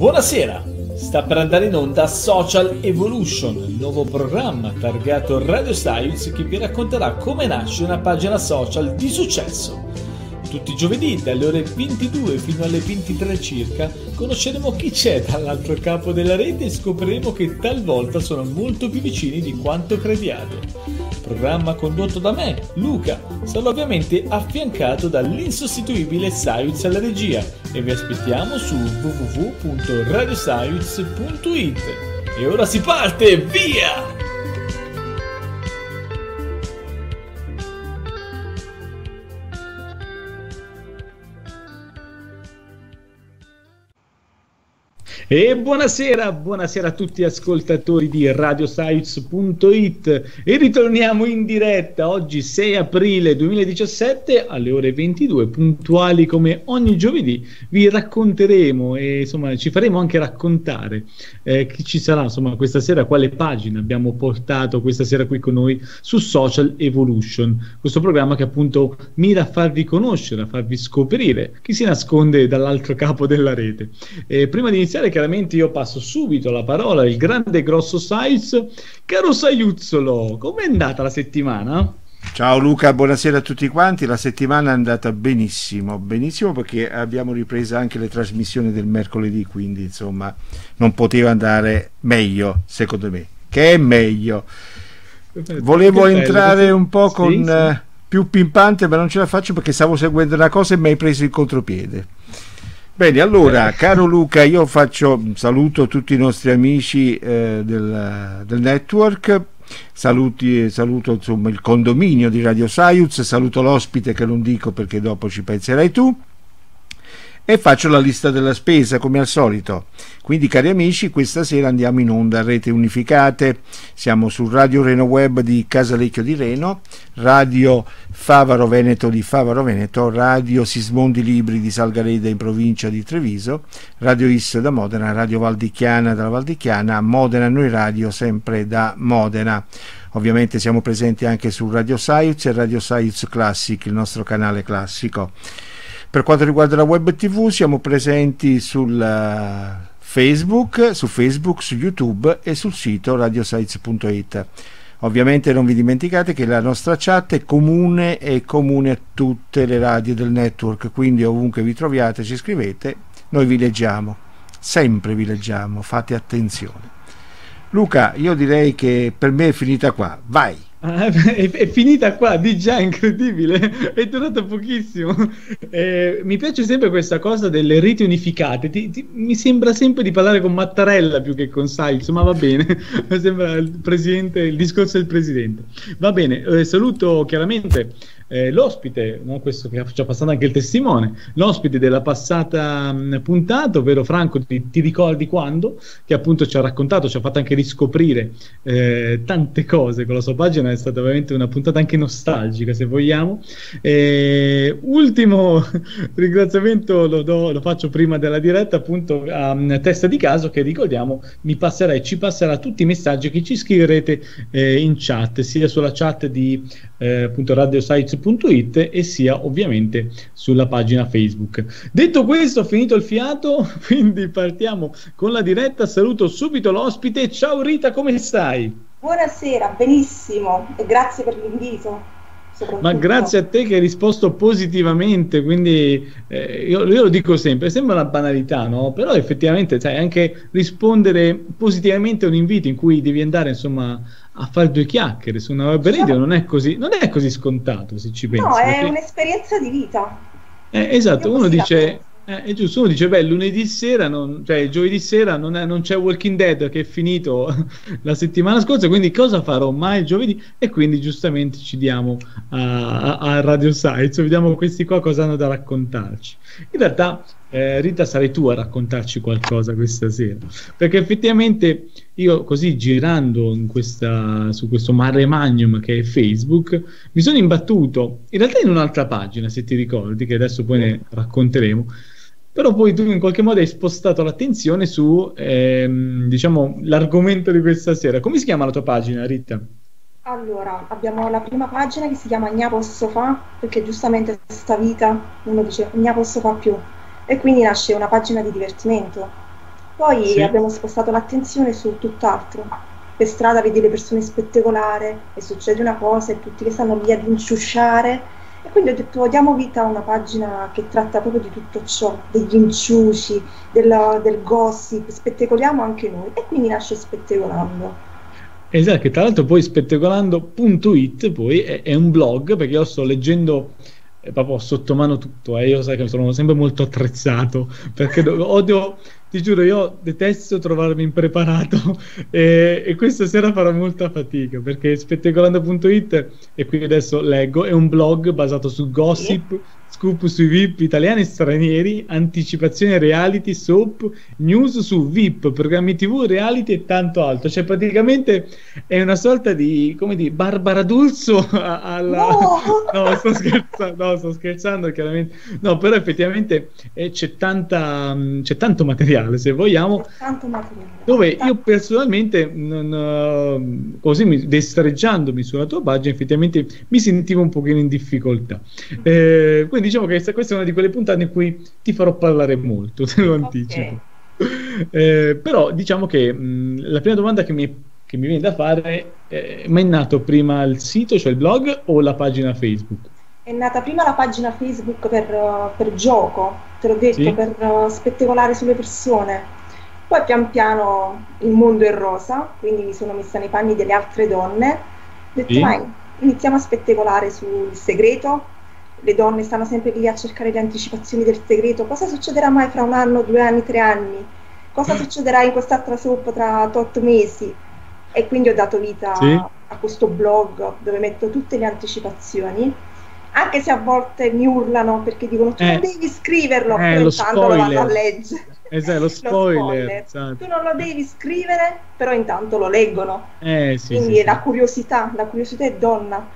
Buonasera, sta per andare in onda Social Evolution, il nuovo programma targato Radio Science che vi racconterà come nasce una pagina social di successo. Tutti i giovedì dalle ore 22 fino alle 23 circa conosceremo chi c'è dall'altro capo della rete e scopriremo che talvolta sono molto più vicini di quanto crediate programma condotto da me, Luca. Sarò ovviamente affiancato dall'insostituibile Sayuz alla regia e vi aspettiamo su www.radiosayuz.it. E ora si parte, via! E buonasera, buonasera a tutti gli ascoltatori di radioscience.it e ritorniamo in diretta oggi 6 aprile 2017 alle ore 22, puntuali come ogni giovedì, vi racconteremo e insomma ci faremo anche raccontare eh, chi ci sarà insomma questa sera, quale pagina abbiamo portato questa sera qui con noi su Social Evolution, questo programma che appunto mira a farvi conoscere, a farvi scoprire chi si nasconde dall'altro capo della rete. Eh, prima di iniziare chiaramente io passo subito la parola al grande grosso Saiz. Caro Saiuzzolo, com'è andata la settimana? Ciao Luca, buonasera a tutti quanti. La settimana è andata benissimo, benissimo perché abbiamo ripreso anche le trasmissioni del mercoledì, quindi insomma non poteva andare meglio, secondo me. Che è meglio. Volevo entrare un po' con sì, sì. Uh, più pimpante, ma non ce la faccio perché stavo seguendo una cosa e mi hai preso il contropiede. Bene, allora, caro Luca, io faccio saluto tutti i nostri amici eh, del, del, network, saluti, saluto insomma, il condominio di Radio Science, saluto l'ospite che non dico perché dopo ci penserai tu e faccio la lista della spesa come al solito. Quindi cari amici, questa sera andiamo in onda a rete unificate, siamo su Radio Reno Web di Casalecchio di Reno, Radio Favaro Veneto di Favaro Veneto, Radio Sismondi Libri di Salgareda in provincia di Treviso, Radio Is da Modena, Radio Valdichiana dalla Valdichiana, Modena Noi Radio sempre da Modena. Ovviamente siamo presenti anche su Radio Saiuz e Radio Saiuz Classic, il nostro canale classico. Per quanto riguarda la web tv siamo presenti sul eh, Facebook, su Facebook, su YouTube e sul sito radiosites.it. Ovviamente non vi dimenticate che la nostra chat è comune e comune a tutte le radio del network, quindi ovunque vi troviate ci scrivete, noi vi leggiamo, sempre vi leggiamo, fate attenzione. Luca, io direi che per me è finita qua, vai! È, è, finita qua, di già, incredibile, è durato pochissimo. Eh, mi piace sempre questa cosa delle reti unificate, ti, ti, mi sembra sempre di parlare con Mattarella più che con Sainz, ma va bene, mi sembra il, il discorso del presidente. Va bene, eh, saluto chiaramente eh, l'ospite, no, questo che ci ha passato anche il testimone, l'ospite della passata mh, puntata, ovvero Franco, ti, ti, ricordi quando? Che appunto ci ha raccontato, ci ha fatto anche riscoprire eh, tante cose con la sua pagina, è stata veramente una puntata anche nostalgica se vogliamo. Eh, ultimo ringraziamento lo, do, lo, faccio prima della diretta appunto a, a testa di caso che ricordiamo mi passerà e ci passerà tutti i messaggi che ci scriverete eh, in chat, sia sulla chat di eh, appunto radiosites.it e sia ovviamente sulla pagina Facebook. Detto questo, ho finito il fiato, quindi partiamo con la diretta. Saluto subito l'ospite. Ciao Rita, come stai? Buonasera, benissimo e grazie per l'invito. Ma grazie a te che hai risposto positivamente, quindi eh, io, io, lo dico sempre, sembra una banalità, no? Però effettivamente, sai, anche rispondere positivamente a un invito in cui devi andare, insomma, a fare due chiacchiere su una web radio non è così, non è così scontato se ci pensi. No, è un'esperienza di vita. Eh, esatto, uno dice, eh, è giusto, uno dice, beh, lunedì sera, non, cioè giovedì sera non, è, non, c'è Walking Dead che è finito la settimana scorsa, quindi cosa farò mai il giovedì? E quindi giustamente ci diamo a, a, a Radio Science, vediamo questi qua cosa hanno da raccontarci. In realtà eh, Rita sarai tu a raccontarci qualcosa questa sera, perché effettivamente io così girando questa, su questo mare magnum che è Facebook, mi sono imbattuto in realtà in un'altra pagina, se ti ricordi, che adesso poi ne racconteremo, però poi tu in qualche modo hai spostato l'attenzione su, ehm, diciamo, l'argomento di questa sera. Come si chiama la tua pagina, Rita? Allora, abbiamo la prima pagina che si chiama Gna posso fa, perché giustamente questa vita uno dice Gna posso fa più, e quindi nasce una pagina di divertimento. Poi Sì. abbiamo spostato l'attenzione su tutt'altro. Per strada vedi le persone spettacolare e succede una cosa e tutti che stanno lì ad inciusciare. E quindi ho detto diamo vita a una pagina che tratta proprio di tutto ciò, degli inciuci, della- del gossip, spettacoliamo anche noi. E quindi nasce Spettacolando. Esatto, che tra l'altro poi spettacolando.it poi è, è un blog perché io sto leggendo proprio sotto mano tutto, eh, io sai che sono sempre molto attrezzato perché odio, ti giuro, io detesto trovarmi impreparato e, e questa sera farò molta fatica perché spettacolando.it e qui adesso leggo, è un blog basato su gossip, scoop sui VIP italiani e stranieri, anticipazione reality, soap, news su VIP, programmi TV, reality e tanto altro. Cioè, praticamente è una sorta di, come di Barbara D'Urso alla... No! No, sto scherzando, no, sto scherzando chiaramente. No, però effettivamente eh, c'è, tanta, mh, c'è tanto materiale, se vogliamo, C'è tanto materiale. dove io Tanto- personalmente, non, eh, così mi- destreggiandomi sulla tua pagina, effettivamente mi sentivo un pochino in difficoltà. Eh, quindi diciamo che questa, è una di quelle puntate in cui ti farò parlare molto, te lo anticipo. Eh, però diciamo che mh, la prima domanda che mi, che mi viene da fare è: ma è nato prima il sito, cioè il blog, o la pagina Facebook? È nata prima la pagina Facebook per, per gioco, te l'ho detto, Sì. per uh, spettacolare sulle persone. Poi pian piano il mondo è rosa, quindi mi sono messa nei panni delle altre donne. Ho detto, Sì. vai, iniziamo a spettacolare sul segreto. Le donne stanno sempre lì a cercare le anticipazioni del segreto. Cosa succederà mai fra un anno, due anni, tre anni? Cosa succederà in quest'altra soap tra tot mesi? E quindi ho dato vita Sì. a questo blog dove metto tutte le anticipazioni anche se a volte mi urlano perché dicono tu Eh. non devi scriverlo, Eh, però lo intanto lo vado a spoiler. leggere. Esatto, lo spoiler. esatto. Tu non lo devi scrivere, però intanto lo leggono. Eh sì, Quindi sì. la curiosità, la curiosità è donna.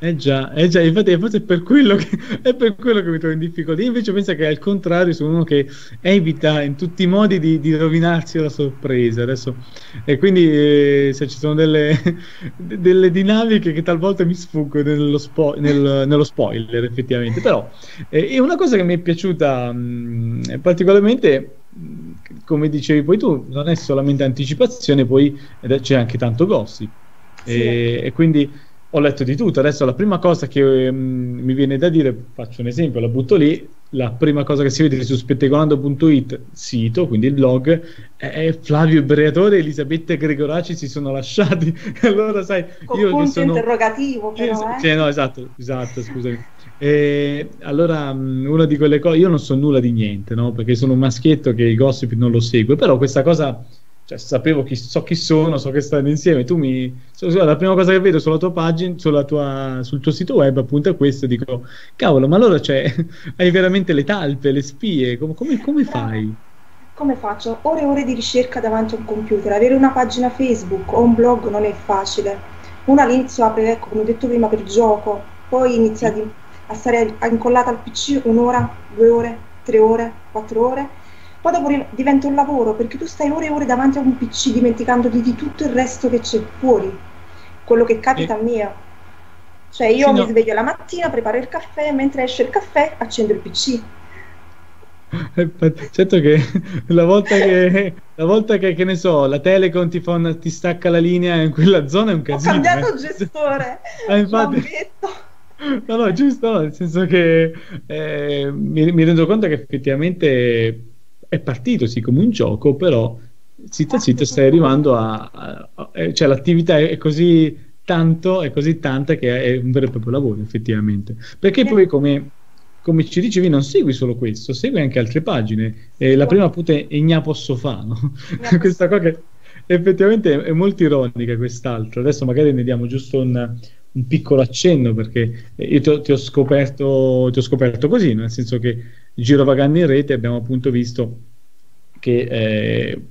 Eh già, eh già, infatti, infatti è per quello che, è per quello che mi trovo in difficoltà. Io invece penso che al contrario sono uno che evita in tutti i modi di, di rovinarsi la sorpresa. Adesso, e quindi eh, se ci sono delle, delle dinamiche che talvolta mi sfuggono nello, spo- nel- nello spoiler, effettivamente. Però eh, è una cosa che mi è piaciuta mh, particolarmente, mh, come dicevi poi tu, non è solamente anticipazione, poi ed- c'è anche tanto gossip. Sì. E, e quindi ho letto di tutto. Adesso la prima cosa che ehm, mi viene da dire, faccio un esempio, la butto lì. La prima cosa che si vede su spettacolando.it, sito, quindi il blog, è Flavio Briatore e Elisabetta Gregoraci si sono lasciati. allora, sai, Con io punto sono. interrogativo, però, eh. sì, no, esatto, esatto, scusami. E allora, mh, una di quelle cose, io non so nulla di niente, no? Perché sono un maschietto che il gossip non lo segue, però questa cosa, cioè, sapevo chi, so chi sono, so che stanno insieme. Tu mi, la prima cosa che vedo sulla tua pagina, sulla tua, sul tuo sito web, appunto, è questo. Dico, cavolo, ma allora c'è, hai veramente le talpe, le spie, come, come- come fai? Come faccio? Ore e ore di ricerca davanti a un computer. Avere una pagina Facebook o un blog non è facile. Uno all'inizio apre, ecco, come ho detto prima, per gioco, poi inizia a stare incollata al PC un'ora, due ore, tre ore, quattro ore. Poi dopo diventa un lavoro perché tu stai ore e ore davanti a un PC dimenticandoti di tutto il resto che c'è fuori. Quello che capita a me. Cioè io Sì, mi no. sveglio la mattina, preparo il caffè, mentre esce il caffè accendo il PC. Eh, Certo che la volta che, la volta che, che ne so, la Telecom ti, fa ti stacca la linea in quella zona è un Ho casino. cambiato eh. gestore, Ah, infatti. No, no, giusto, no, nel senso che eh, mi, mi rendo conto che effettivamente è partito sì come un gioco, però zitto zitto stai arrivando a, a- a- eh, cioè l'attività è, così tanto, è così tanta che è un vero e proprio lavoro effettivamente, perché poi come, come ci dicevi non segui solo questo, segui anche altre pagine, e la prima appunto è Ignapo Sofà, no? Ignapo questa qua che effettivamente è molto ironica quest'altro, adesso magari ne diamo giusto un un piccolo accenno perché eh, io ti ti ho scoperto, ti ho scoperto così, nel senso che girovagando in rete abbiamo appunto visto che eh,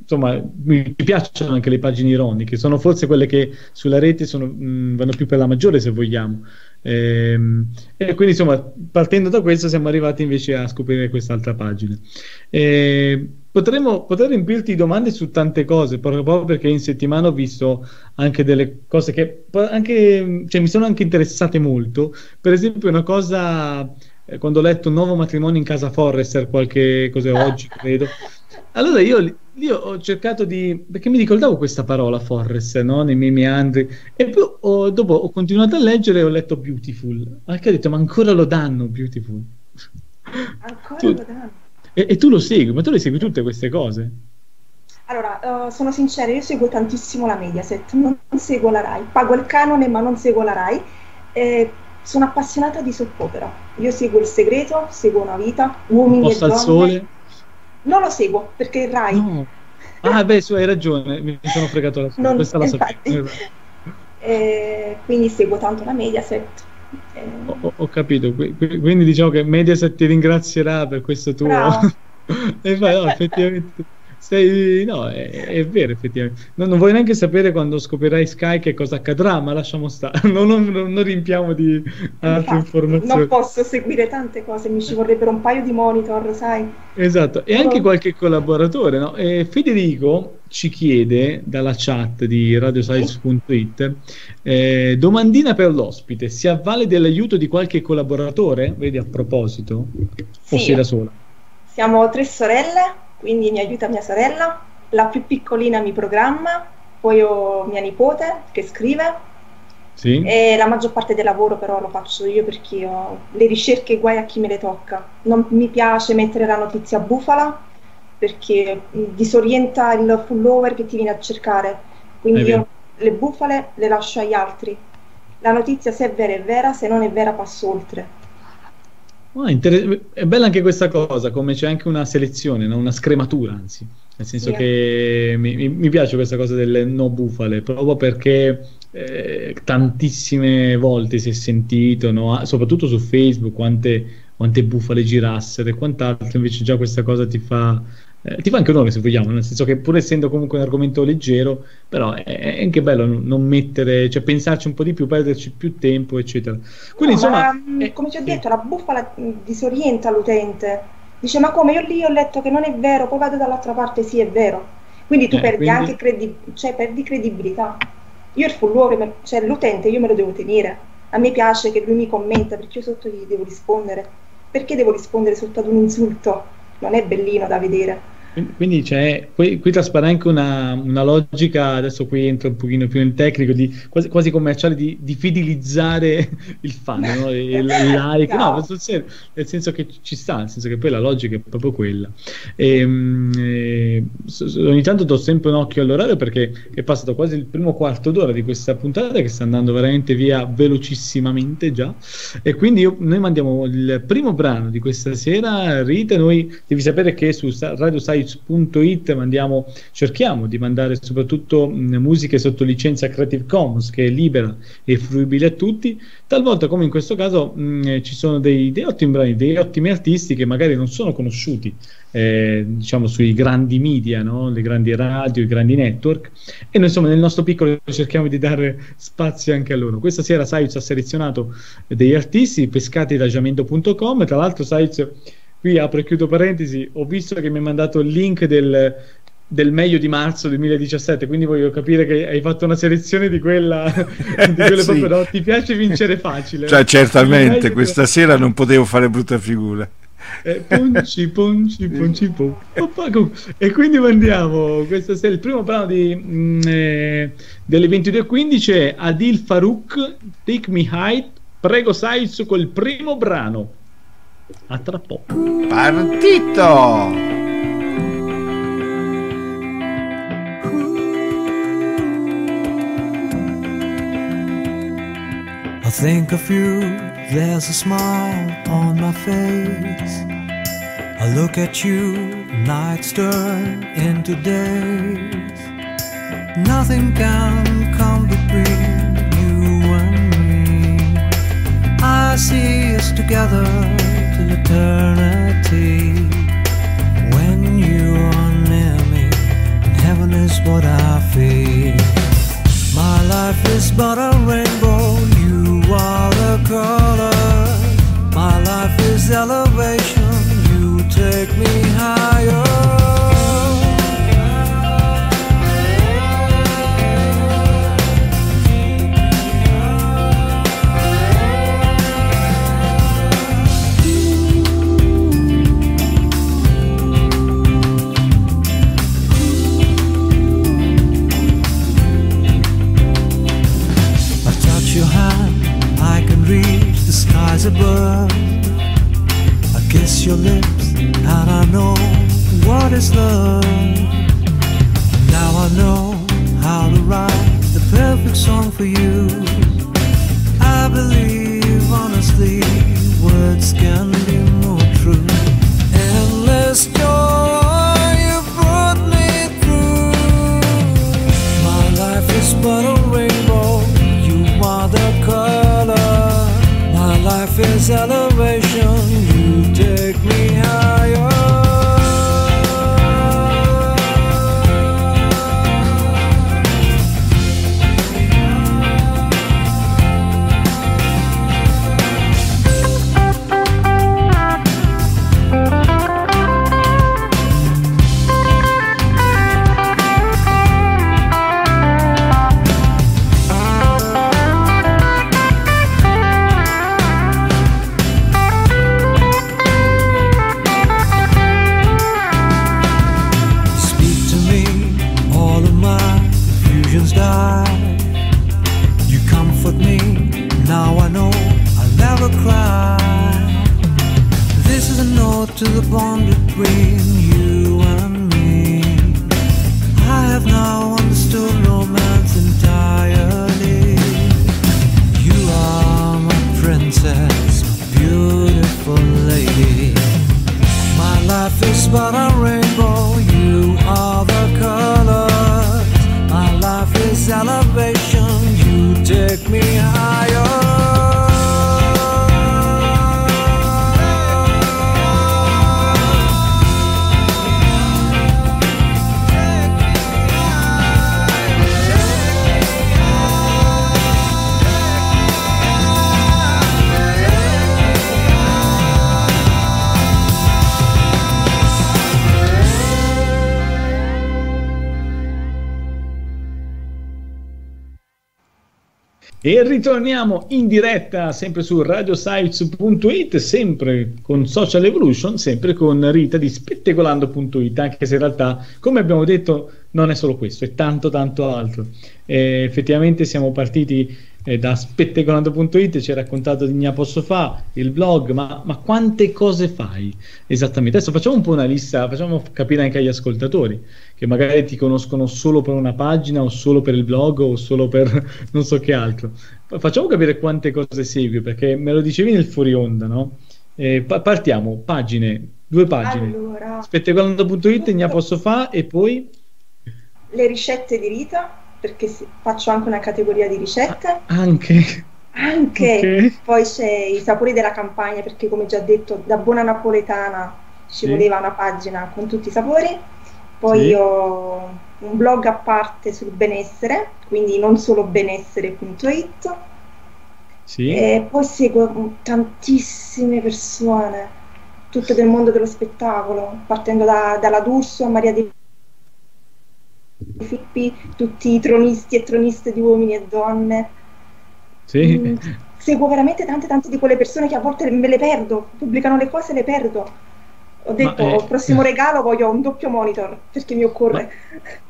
insomma mi piacciono anche le pagine ironiche, sono forse quelle che sulla rete sono, mh, vanno più per la maggiore se vogliamo. Ehm, e quindi insomma partendo da questo siamo arrivati invece a scoprire quest'altra pagina. Eh, potremmo poter riempirti domande su tante cose, proprio perché in settimana ho visto anche delle cose che anche, cioè, mi sono anche interessate molto. Per esempio, una cosa eh, quando ho letto un nuovo matrimonio in casa Forrester, qualche cosa oggi credo. allora io, io, ho cercato di... perché mi ricordavo questa parola Forrest no? nei miei meandri e poi ho, dopo ho continuato a leggere e ho letto Beautiful. Anche ho detto ma ancora lo danno Beautiful. Ancora tu, lo danno. E, e, tu lo segui, ma tu le segui tutte queste cose? Allora, uh, sono sincera, io seguo tantissimo la Mediaset, non, non, seguo la RAI, pago il canone ma non seguo la RAI. Eh, sono appassionata di soppopera. Io seguo Il Segreto, seguo Una Vita, Uomini Posta e Donne. al sole? Non lo seguo perché il RAI. No. Ah, beh, su, hai ragione, mi sono fregato la non, Questa la sapevo. Eh, quindi seguo tanto la Mediaset. Eh. Ho, ho, capito, quindi diciamo che Mediaset ti ringrazierà per questo tuo... e fai, no, effettivamente sei, no, è, è, vero effettivamente. No, non vuoi neanche sapere quando scoprirai Sky che cosa accadrà, ma lasciamo stare, non, non, non rimpiamo di altre informazioni. Non posso seguire tante cose, mi ci vorrebbero un paio di monitor, sai. Esatto, e anche qualche collaboratore, no? E Federico ci chiede dalla chat di radioscience.it eh, domandina per l'ospite, si avvale dell'aiuto di qualche collaboratore? Vedi a proposito? Sì. O sei da sola? Siamo tre sorelle quindi mi aiuta mia sorella, la più piccolina mi programma, poi ho mia nipote che scrive sì. e la maggior parte del lavoro però lo faccio io perché ho le ricerche guai a chi me le tocca. Non mi piace mettere la notizia bufala perché disorienta il follower che ti viene a cercare, quindi io le bufale le lascio agli altri. La notizia se è vera è vera, se non è vera passo oltre. Oh, inter- è bella anche questa cosa, come c'è anche una selezione, no? una scrematura, anzi, nel senso yeah. che mi, mi, piace questa cosa delle no bufale, proprio perché eh, tantissime volte si è sentito, no? soprattutto su Facebook, quante, quante bufale girassero e quant'altro, invece già questa cosa ti fa eh, ti fa anche onore se vogliamo, nel senso che pur essendo comunque un argomento leggero, però è, è anche bello non mettere, cioè pensarci un po' di più, perderci più tempo, eccetera. Quindi no, insomma, ma, è, come ti ho detto, la bufala disorienta l'utente. Dice, ma come io lì ho letto che non è vero, poi vado dall'altra parte, sì, è vero. Quindi tu eh, perdi quindi... anche credi- cioè, perdi credibilità. Io il follower, cioè l'utente, io me lo devo tenere. A me piace che lui mi commenta perché io sotto gli devo rispondere. Perché devo rispondere sotto ad un insulto? Non è bellino da vedere. Quindi c'è, qui, qui traspare anche una, una, logica, adesso qui entro un pochino più nel tecnico, di, quasi, quasi commerciale di, di, fidelizzare il fan, no? il, il like, no, no serio, nel senso che ci sta, nel senso che poi la logica è proprio quella. E, ehm, e, ogni tanto do sempre un occhio all'orario perché è passato quasi il primo quarto d'ora di questa puntata che sta andando veramente via velocissimamente già e quindi io, noi mandiamo il primo brano di questa sera, Rita, noi devi sapere che su Radio Sai sites.it mandiamo, cerchiamo di mandare soprattutto mh, musiche sotto licenza Creative Commons che è libera e fruibile a tutti. Talvolta, come in questo caso, mh, ci sono dei, dei, ottimi brani, dei ottimi artisti che magari non sono conosciuti eh, diciamo sui grandi media, no? le grandi radio, i grandi network e noi insomma nel nostro piccolo cerchiamo di dare spazio anche a loro. Questa sera Saiz ha selezionato degli artisti pescati da giamento.com, tra l'altro Saiz qui apro e chiudo parentesi, ho visto che mi hai mandato il link del, del meglio di marzo 2017, quindi voglio capire che hai fatto una selezione di quella di quelle sì. proprio, no? ti piace vincere facile. Cioè, certamente, questa sera non potevo fare brutta figura. Eh, punci, punci, punci, pum. E quindi mandiamo questa sera il primo brano di, mh, mm, eh, delle 22.15 è Adil Farouk, Take Me High. Prego Saiz col primo brano. A tra poco. Partito! I think of you, there's a smile on my face. I look at you, nights turn into days. Nothing can come between you and me. I see us together eternity. When you are near me and heaven is what I feel my life is but a rainbow you are the color. My life is elevation you take me higher skies above. I kiss your lips, and I know what is love. Now I know how to write the perfect song for you. I believe honestly, words can be more true. Endless joy you brought me through. My life is but a rainbow. Cause I. Ritorniamo in diretta sempre su radiosites.it, sempre con Social Evolution, sempre con Rita di spettacolando.it, anche se in realtà, come abbiamo detto, non è solo questo, è tanto tanto altro. Eh, effettivamente siamo partiti eh, da spettacolando.it, ci hai raccontato di Gna Posso Fa, il blog, ma, ma quante cose fai esattamente? Adesso facciamo un po' una lista, facciamo capire anche agli ascoltatori che magari ti conoscono solo per una pagina o solo per il blog o solo per non so che altro. Facciamo capire quante cose segui, perché me lo dicevi nel fuori onda, no? Eh, pa- partiamo, pagine, due pagine. Allora, Spettacolando.it, Gna Posso Fa e poi... le ricette di Rita, perché faccio anche una categoria di ricette. Anche... Anche Ok. poi c'è i sapori della campagna, perché come già detto, da buona napoletana ci Sì. voleva una pagina con tutti i sapori. Poi Sì. ho un blog a parte sul benessere, quindi non solo benessere.it. Sì. E poi seguo tantissime persone, tutte del mondo dello spettacolo, partendo da, dalla D'Urso a Maria De Filippi, tutti i tronisti e troniste di uomini e donne. Sì. Mm, seguo veramente tante tante di quelle persone che a volte me le perdo, pubblicano le cose e le perdo. Ho detto, eh, il prossimo regalo voglio un doppio monitor perché mi occorre.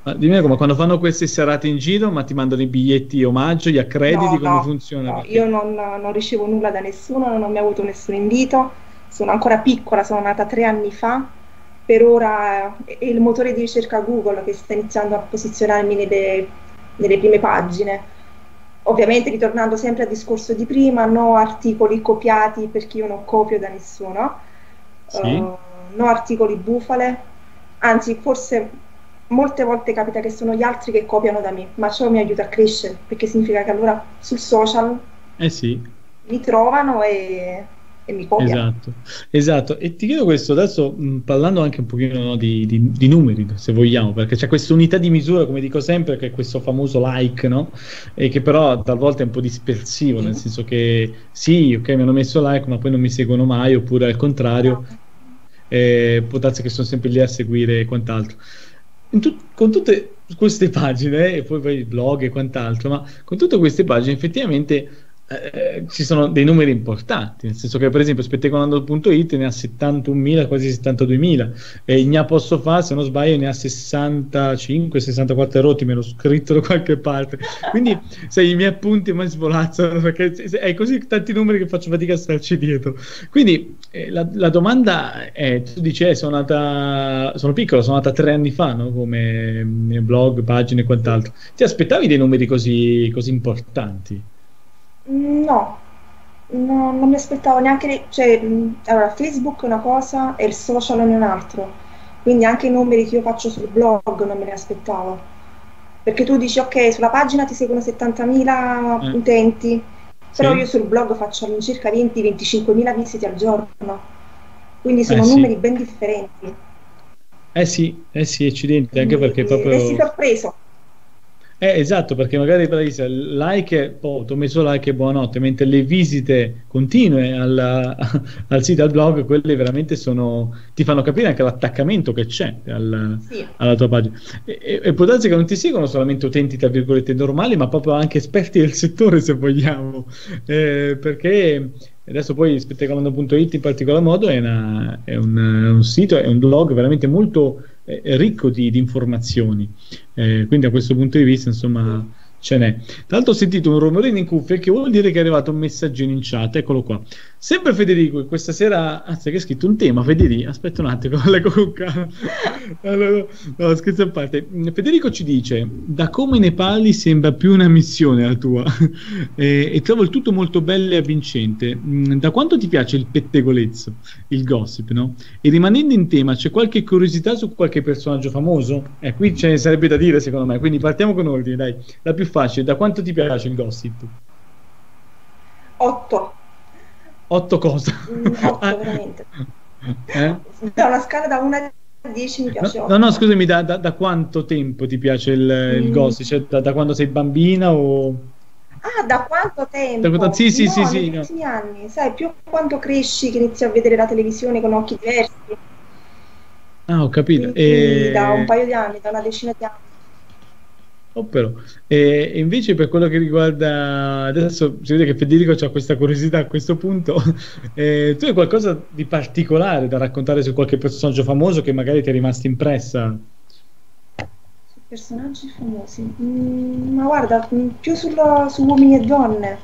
Ma dimmi come quando fanno queste serate in giro, ma ti mandano i biglietti omaggio, gli accrediti, No, come no, funziona? no, io non, non ricevo nulla da nessuno, non ho mai avuto nessun invito, sono ancora piccola, sono nata tre anni fa, per ora eh, è il motore di ricerca Google che sta iniziando a posizionarmi nelle, nelle prime pagine. Ovviamente ritornando sempre al discorso di prima, no articoli copiati perché io non copio da nessuno, Sì. eh, no articoli bufale, anzi forse molte volte capita che sono gli altri che copiano da me, ma ciò mi aiuta a crescere perché significa che allora sul social Eh sì, mi trovano e, e mi copiano. esatto, esatto. E ti chiedo questo adesso, mh, parlando anche un pochino no, di, di- di numeri, se vogliamo, perché c'è questa unità di misura, come dico sempre, che è questo famoso like, no? E che però talvolta è un po' dispersivo, nel senso che sì, ok, mi hanno messo like, ma poi non mi seguono mai, oppure al contrario, eh, può darsi che sono sempre lì a seguire e quant'altro. Tut- con tutte queste pagine, e poi, poi il blog e quant'altro, ma con tutte queste pagine effettivamente eh, ci sono dei numeri importanti, nel senso che per esempio spettecolando.it ne ha 71.000, quasi 72.000 e Igna Posso Fa, se non sbaglio, ne ha 65-64 rotti, me l'ho scritto da qualche parte. Quindi sai, i miei appunti mai svolazzano perché è così tanti numeri che faccio fatica a starci dietro. Quindi eh, la, la, domanda è, tu dici, eh, sono nata, sono piccolo, sono nata tre anni fa, no? come mm, blog, pagine e quant'altro. Ti aspettavi dei numeri così, così importanti? No, no, non mi aspettavo neanche, cioè, allora, Facebook è una cosa e il social è un altro. Quindi anche i numeri che io faccio sul blog non me li aspettavo. Perché tu dici, ok, sulla pagina ti seguono 70.000 mm. utenti, però sì. io sul blog faccio all'incirca 20-25.000 visite al giorno. Quindi sono eh, numeri sì. ben differenti. Eh sì, eh sì, accidenti, anche perché proprio... Resti sorpreso. Eh, esatto, perché magari Parisa, like, oh, ti ho messo like e buonanotte, mentre le visite continue al, al sito, al blog, quelle veramente sono, ti fanno capire anche l'attaccamento che c'è al, sì. alla tua pagina. E, e, e, può darsi che non ti seguono solamente utenti, tra virgolette, normali, ma proprio anche esperti del settore, se vogliamo, eh, perché adesso poi spettacolando.it in particolar modo è, una, è un, un, sito, è un blog veramente molto eh, ricco di, di informazioni. Eh, quindi a questo punto di vista, insomma, ce n'è. Tra l'altro ho sentito un rumorino in cuffia che vuol dire che è arrivato un messaggino in chat, eccolo qua. Sempre Federico, questa sera, anzi che ha scritto un tema, Federico, aspetta un attimo, leggo con calma. Allora, no, scherzo a parte. Federico ci dice, da come ne parli sembra più una missione la tua e, e, trovo il tutto molto bello e avvincente. Mm, da quanto ti piace il pettegolezzo, il gossip, no? E rimanendo in tema, c'è qualche curiosità su qualche personaggio famoso? Eh, qui ce ne sarebbe da dire secondo me, quindi partiamo con ordine, dai. La più facile, da quanto ti piace il gossip? 8. 8 cosa? 8 ah. veramente. Eh? Da una scala da 1 a 10 mi piace no, no, no, scusami, da, da, da, quanto tempo ti piace il, mm. gossip? Cioè, da, da, quando sei bambina o... Ah, da quanto tempo? Da, sì, sì, no, sì, sì. No. anni, sai, più quando cresci che inizi a vedere la televisione con occhi diversi. Ah, ho capito. E... Da un paio di anni, da una decina di anni. Oh, però. E, invece per quello che riguarda adesso si vede che Federico ha questa curiosità a questo punto eh, tu hai qualcosa di particolare da raccontare su qualche personaggio famoso che magari ti è rimasto impressa personaggi famosi mm, ma guarda mm, più sullo, su uomini e donne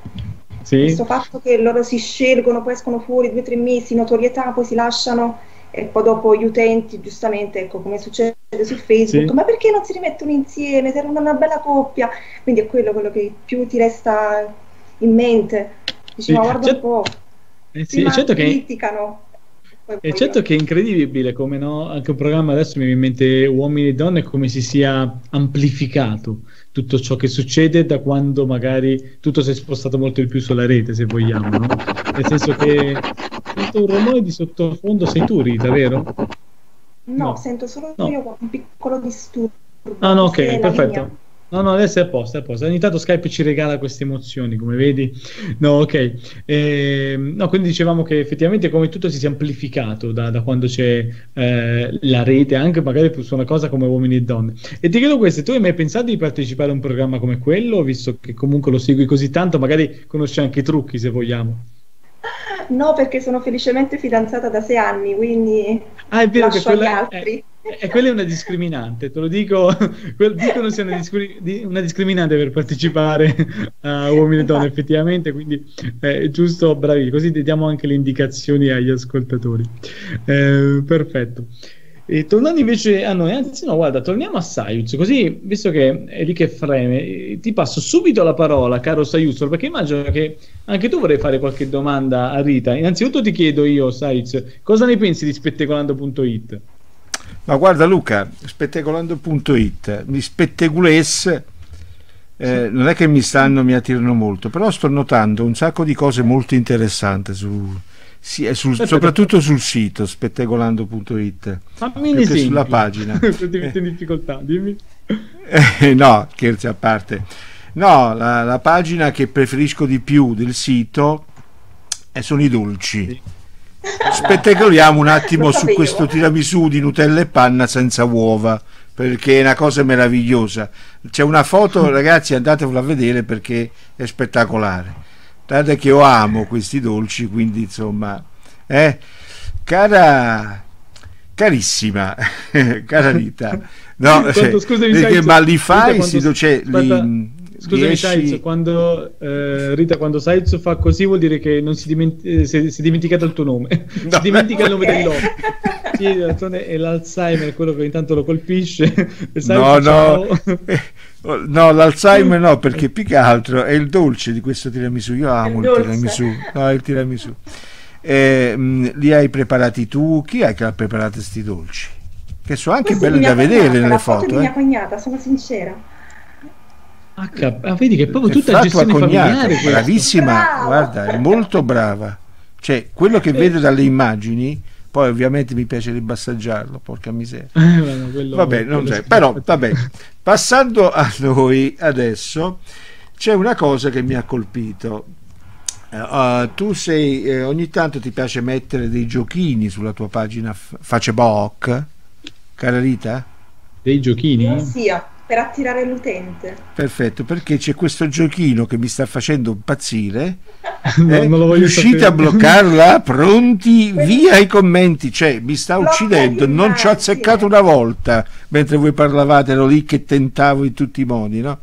sì? questo fatto che loro si scelgono poi escono fuori due o tre mesi notorietà poi si lasciano e poi dopo gli utenti, giustamente, ecco come succede su Facebook, sì. ma perché non si rimettono insieme? Servono una bella coppia. Quindi è quello, quello che più ti resta in mente. Dici, sì. ma guarda C'è... un po'. Eh sì, certo criticano. Che... E certo che è incredibile come no, anche un programma adesso mi viene in mente uomini e donne come si sia amplificato tutto ciò che succede da quando magari tutto si è spostato molto di più sulla rete se vogliamo no? nel senso che sento un rumore di sottofondo, sei tu Rita, vero? No, no. sento solo no. io un piccolo disturbo. Ah no, ok, perfetto. No, no, adesso è a posto, è a posto. Ogni tanto Skype ci regala queste emozioni, come vedi. No, ok. Eh, no, quindi dicevamo che effettivamente come tutto si sia amplificato da, da quando c'è eh, la rete, anche magari su una cosa come uomini e donne. E ti chiedo questo, tu hai mai pensato di partecipare a un programma come quello, visto che comunque lo segui così tanto, magari conosci anche i trucchi se vogliamo? No, perché sono felicemente fidanzata da sei anni, quindi ah, è vero che quella è, è, quella è una discriminante, te lo dico, dicono sia una, discri- una, discriminante per partecipare a uomini e donne effettivamente, quindi è giusto, bravi, così diamo anche le indicazioni agli ascoltatori. Eh, perfetto. E tornando invece a noi, anzi no, guarda, torniamo a Sayuz, così, visto che è lì che freme, ti passo subito la parola, caro Sayuz, perché immagino che anche tu vorrei fare qualche domanda a Rita. Innanzitutto ti chiedo io, Sayuz, cosa ne pensi di spettecolando.it? Ma guarda Luca, spettecolando.it, mi spettegules... Eh, non è che mi stanno, mi attirano molto, però sto notando un sacco di cose molto interessanti su, sì, sul, soprattutto sul sito spettegolando.it Fammi sulla pagina. Se ti metti in difficoltà, dimmi. Eh, no, scherzi a parte. No, la, la, pagina che preferisco di più del sito eh, sono i dolci. Sì. Spettacoliamo un attimo su questo tiramisù di Nutella e panna senza uova perché è una cosa meravigliosa. C'è una foto, ragazzi, andatevela a vedere perché è spettacolare tanto che io amo questi dolci, quindi insomma, eh, cara, carissima, cara Rita, no, Quanto- eh, scusami, perché, ma li fai, si, cioè, li, Scusami, riesci- Saiz, quando eh, Rita, quando Saiz fa così vuol dire che non si, diment- eh, si, si è dimenticato il tuo nome, No. si dimentica il nome lotti. Sì, d'altronde è l'Alzheimer quello che intanto lo colpisce. Saiz, No, no, no, l'Alzheimer no, perché più che altro è il dolce di questo tiramisù. Io amo il, dolce. tiramisù. No, il tiramisù. Eh, mh, li hai preparati tu? Chi è che ha preparato questi dolci? Che sono anche Questa è belli da vedere nelle la foto foto. di mia Eh. cognata, sono sincera. Ah, cap- ah, vedi che è proprio tutta fatto a gestione cognata, bravissima, guarda, è molto brava. Cioè, quello che vedo dalle immagini, poi ovviamente mi piacerebbe assaggiarlo, porca miseria. Eh, ma quello- Vabbè, non c'è. sì. Però, vabbè, passando a noi adesso, c'è una cosa che mi ha colpito. Uh, tu sei, eh, ogni tanto ti piace mettere dei giochini sulla tua pagina F- Facebook, cara Rita? Dei giochini? Ossia, per attirare l'utente. Perfetto, perché c'è questo giochino che mi sta facendo impazzire. No, eh? non lo voglio Riuscite sapere. a bloccarla? Pronti? Via i commenti. Cioè, mi sta Blocca uccidendo. Non ci ho azzeccato una volta mentre voi parlavate, ero lì che tentavo in tutti i modi, no?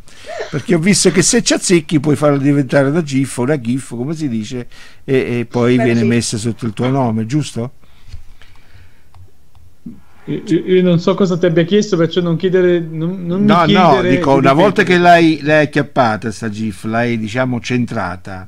Perché ho visto che se ci azzecchi puoi farla diventare una GIF, una GIF, come si dice, e, e poi Una viene GIF. messa sotto il tuo nome, giusto? Io, io non so cosa ti abbia chiesto, perciò non chiedere. Non, non mi No, no, chiedere dico, di una volta che l'hai, l'hai acchiappata sta GIF, l'hai diciamo centrata,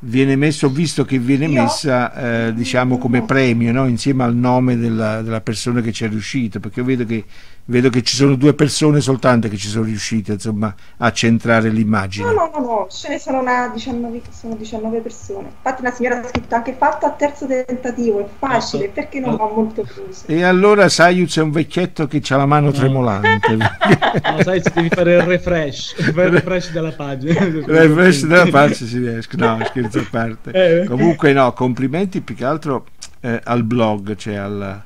viene messo, ho visto che viene Io? messa eh, diciamo come premio, no? insieme al nome della, della persona che ci è riuscita, perché io vedo che, vedo che ci sono due persone soltanto che ci sono riuscite insomma, a centrare l'immagine. No, no, no, no, ce ne sono una 19, sono 19 persone. Infatti una signora ha scritto anche fatto a terzo tentativo, è facile, perché non va molto chiuso? E allora Sayuz è un vecchietto che ha la mano No. tremolante. No, sai, se devi fare il refresh, il refresh della pagina. Il resto della pace si riesce, no, scherzo a parte. Eh. Comunque no, complimenti più che altro eh, al blog, cioè al-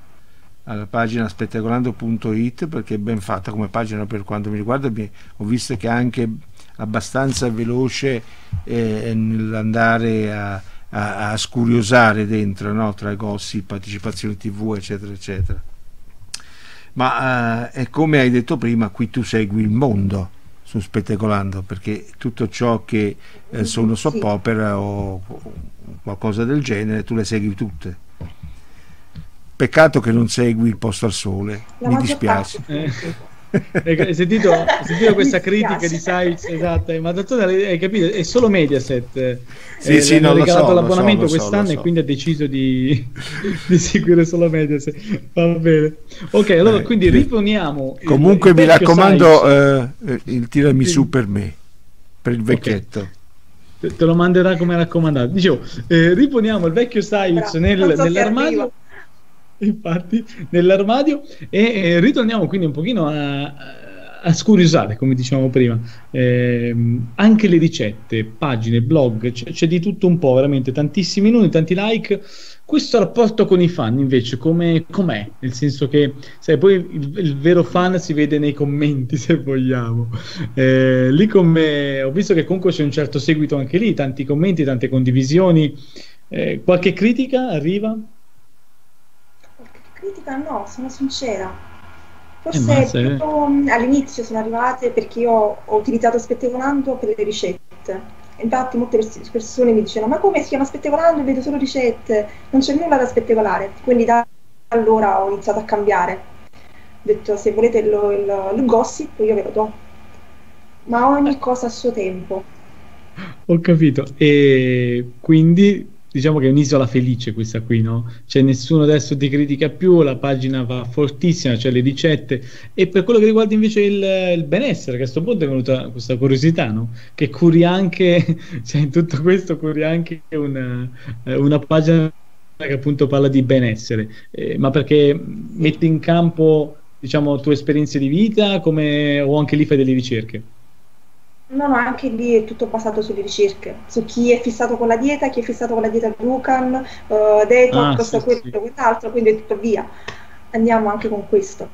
alla pagina spettacolando.it perché è ben fatta come pagina per quanto mi riguarda. Ho visto che è anche abbastanza veloce eh, nell'andare a, a- a scuriosare dentro no? tra gossip, partecipazioni tv, eccetera, eccetera. Ma eh, è come hai detto prima, qui tu segui il mondo su Spettacolando perché tutto ciò che eh, sono Sì. soap opera o o qualcosa del genere tu le segui tutte. Peccato che non segui il posto al sole, La mi dispiace. Eh. Hai sentito, hai sentito questa critica di Sites? Esatto, ma d'altronde hai capito? È solo Mediaset. eh, Sì, eh, sì, no, lo regalato so, l'abbonamento so, lo so, quest'anno lo e so. quindi ha deciso di, di seguire solo Mediaset. Va bene. Ok, allora Eh, quindi sì. riponiamo. Comunque il mi raccomando eh, eh, il tiramisù Sì. per me, per il vecchietto. Te te lo manderà come raccomandato. Dicevo, eh, riponiamo il vecchio Styles nel- so nell'armadio. Infatti, nell'armadio e eh, ritorniamo quindi un pochino a, a scuriosare, come dicevamo prima. Ehm, anche le ricette, pagine, blog, c'è, c'è di tutto un po', veramente tantissimi numeri, tanti like. Questo rapporto con i fan invece, come, com'è? Nel senso che, sai, poi il, il vero fan si vede nei commenti, se vogliamo. Eh, lì come ho visto che comunque c'è un certo seguito anche lì, tanti commenti, tante condivisioni. Eh, qualche critica arriva? Critica no, sono sincera. Eh, Forse eh. proprio, mm, all'inizio sono arrivate perché io ho utilizzato Spettegolando per le ricette. Infatti molte pers- persone mi dicevano ma come si chiama Spettegolando e vedo solo ricette, non c'è nulla da spettegolare. Quindi da allora ho iniziato a cambiare. Ho detto se volete il, il- il gossip io ve lo do. Ma ogni cosa a suo tempo. Ho capito. E quindi diciamo che è un'isola felice questa qui, no? C'è nessuno adesso ti critica più, la pagina va fortissima, c'è le ricette. E per quello che riguarda invece il, il benessere, che a questo punto è venuta questa curiosità, no? Che curi anche, cioè in tutto questo curi anche una, eh, una pagina che appunto parla di benessere, Eh, ma perché metti in campo, diciamo, tue esperienze di vita, come, o anche lì fai delle ricerche? No, no, anche lì è tutto basato sulle ricerche, su chi è fissato con la dieta, chi è fissato con la dieta Dukan, uh, detox, Ah, sì, quello sì. quell'altro, quindi è tutto via. Andiamo anche con questo.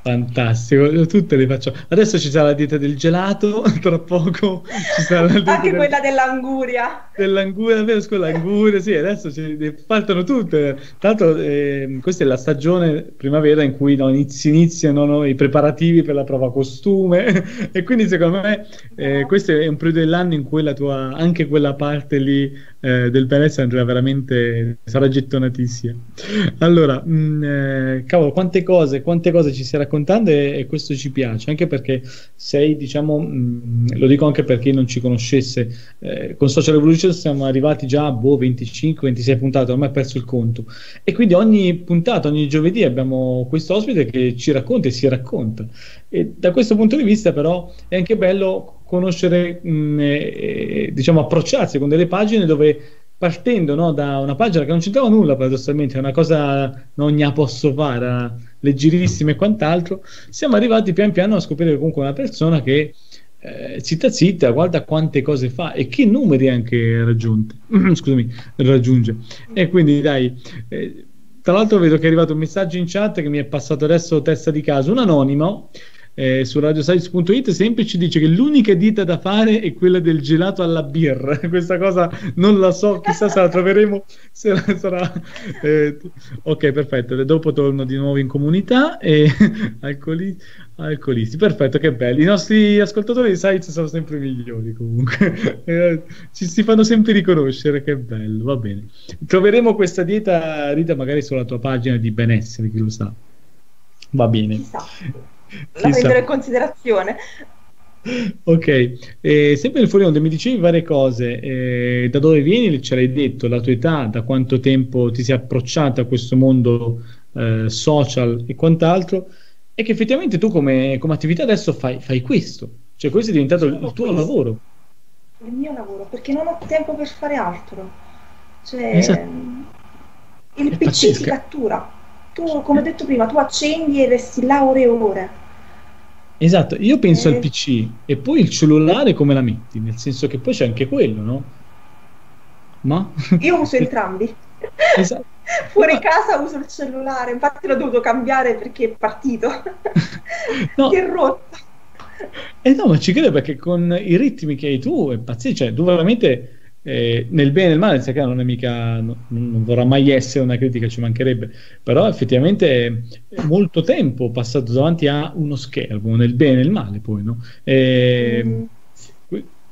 Fantastico, tutte le faccio. Adesso ci sarà la dieta del gelato, tra poco ci sarà la dieta Anche del- quella dell'anguria. dell'anguria, vero, scusa, l'anguria, sì, adesso ci faltano tutte. Tra l'altro, ehm, questa è la stagione primavera in cui no, inizi- iniziano no, i preparativi per la prova costume e quindi secondo me eh, questo è un periodo dell'anno in cui la tua, anche quella parte lì eh, del benessere andrà veramente, sarà gettonatissima. Allora, mh, eh, cavolo, quante cose, quante cose ci stai raccontando e, e questo ci piace, anche perché sei, diciamo, mh, lo dico anche per chi non ci conoscesse, eh, con Social Revolution siamo arrivati già a boh, 25-26 puntate, ormai ho perso il conto. E quindi ogni puntata, ogni giovedì abbiamo questo ospite che ci racconta e si racconta. E da questo punto di vista, però, è anche bello conoscere, mh, eh, diciamo, approcciarsi con delle pagine dove partendo no, da una pagina che non c'entrava nulla, paradossalmente, è una cosa non ne posso fare, leggerissima e quant'altro, siamo arrivati pian piano a scoprire comunque una persona che eh, zitta zitta, guarda quante cose fa e che numeri anche raggiunte, scusami, raggiunge. E quindi dai, eh, tra l'altro vedo che è arrivato un messaggio in chat che mi è passato adesso testa di caso, un anonimo eh, su radiosites.it sempre ci dice che l'unica dieta da fare è quella del gelato alla birra. Questa cosa non la so, chissà se la troveremo. Se la sarà, eh, ok, perfetto. Dopo torno di nuovo in comunità e alcoli- alcolisti. Perfetto, che belli. I nostri ascoltatori di Sites sono sempre migliori comunque. Eh, ci si fanno sempre riconoscere, che bello, va bene. Troveremo questa dieta, Rita, magari sulla tua pagina di benessere, chi lo sa. Va bene. Chissà. La Chissà. prenderò in considerazione. Ok, eh, sempre nel fuori mi dicevi varie cose, eh, da dove vieni, ce l'hai detto, la tua età, da quanto tempo ti sei approcciata a questo mondo eh, social e quant'altro, e che effettivamente tu come, come attività adesso fai, fai questo, cioè questo è diventato il, il tuo Questo. lavoro. Il mio lavoro, perché non ho tempo per fare altro. Cioè, Esatto. il È PC pazzesco. si cattura. Tu, come ho detto prima, tu accendi e resti là ore e ore. Esatto, io penso Eh. al PC e poi il cellulare come la metti, nel senso che poi c'è anche quello, no? Ma? Io uso entrambi. Esatto. Fuori Ma- casa uso il cellulare, infatti l'ho dovuto cambiare perché è partito. No. Si è rotto. Eh no, ma ci credo perché con i ritmi che hai tu è pazzesco, cioè tu veramente eh, nel bene e nel male, che non è mica, no- non vorrà mai essere una critica, ci mancherebbe, però effettivamente è molto tempo passato davanti a uno schermo, nel bene e nel male poi, no? E, Mm.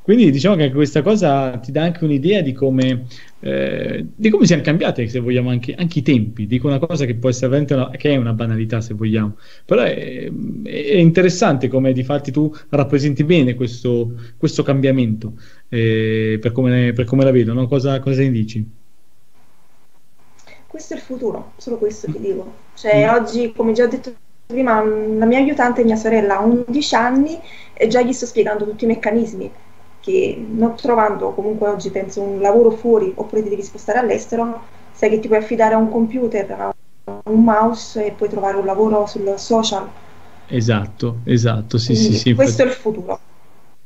Qui- quindi diciamo che anche questa cosa ti dà anche un'idea di come, eh, di come siano cambiate, se vogliamo, anche, anche i tempi. Dico una cosa che può essere veramente una, che è una banalità, se vogliamo, però è, è interessante come di fatti tu rappresenti bene questo, questo cambiamento eh, per, come, per come la vedo, no? cosa, cosa ne dici? Questo è il futuro, solo questo ti dico. Cioè, Mm. oggi, come già ho detto prima, la mia aiutante, mia sorella, ha 11 anni e già gli sto spiegando tutti i meccanismi che non trovando comunque oggi penso un lavoro fuori oppure ti devi spostare all'estero, sai che ti puoi affidare a un computer, a un mouse e puoi trovare un lavoro sul social. Esatto, esatto, sì, sì, Quindi sì. questo è il futuro.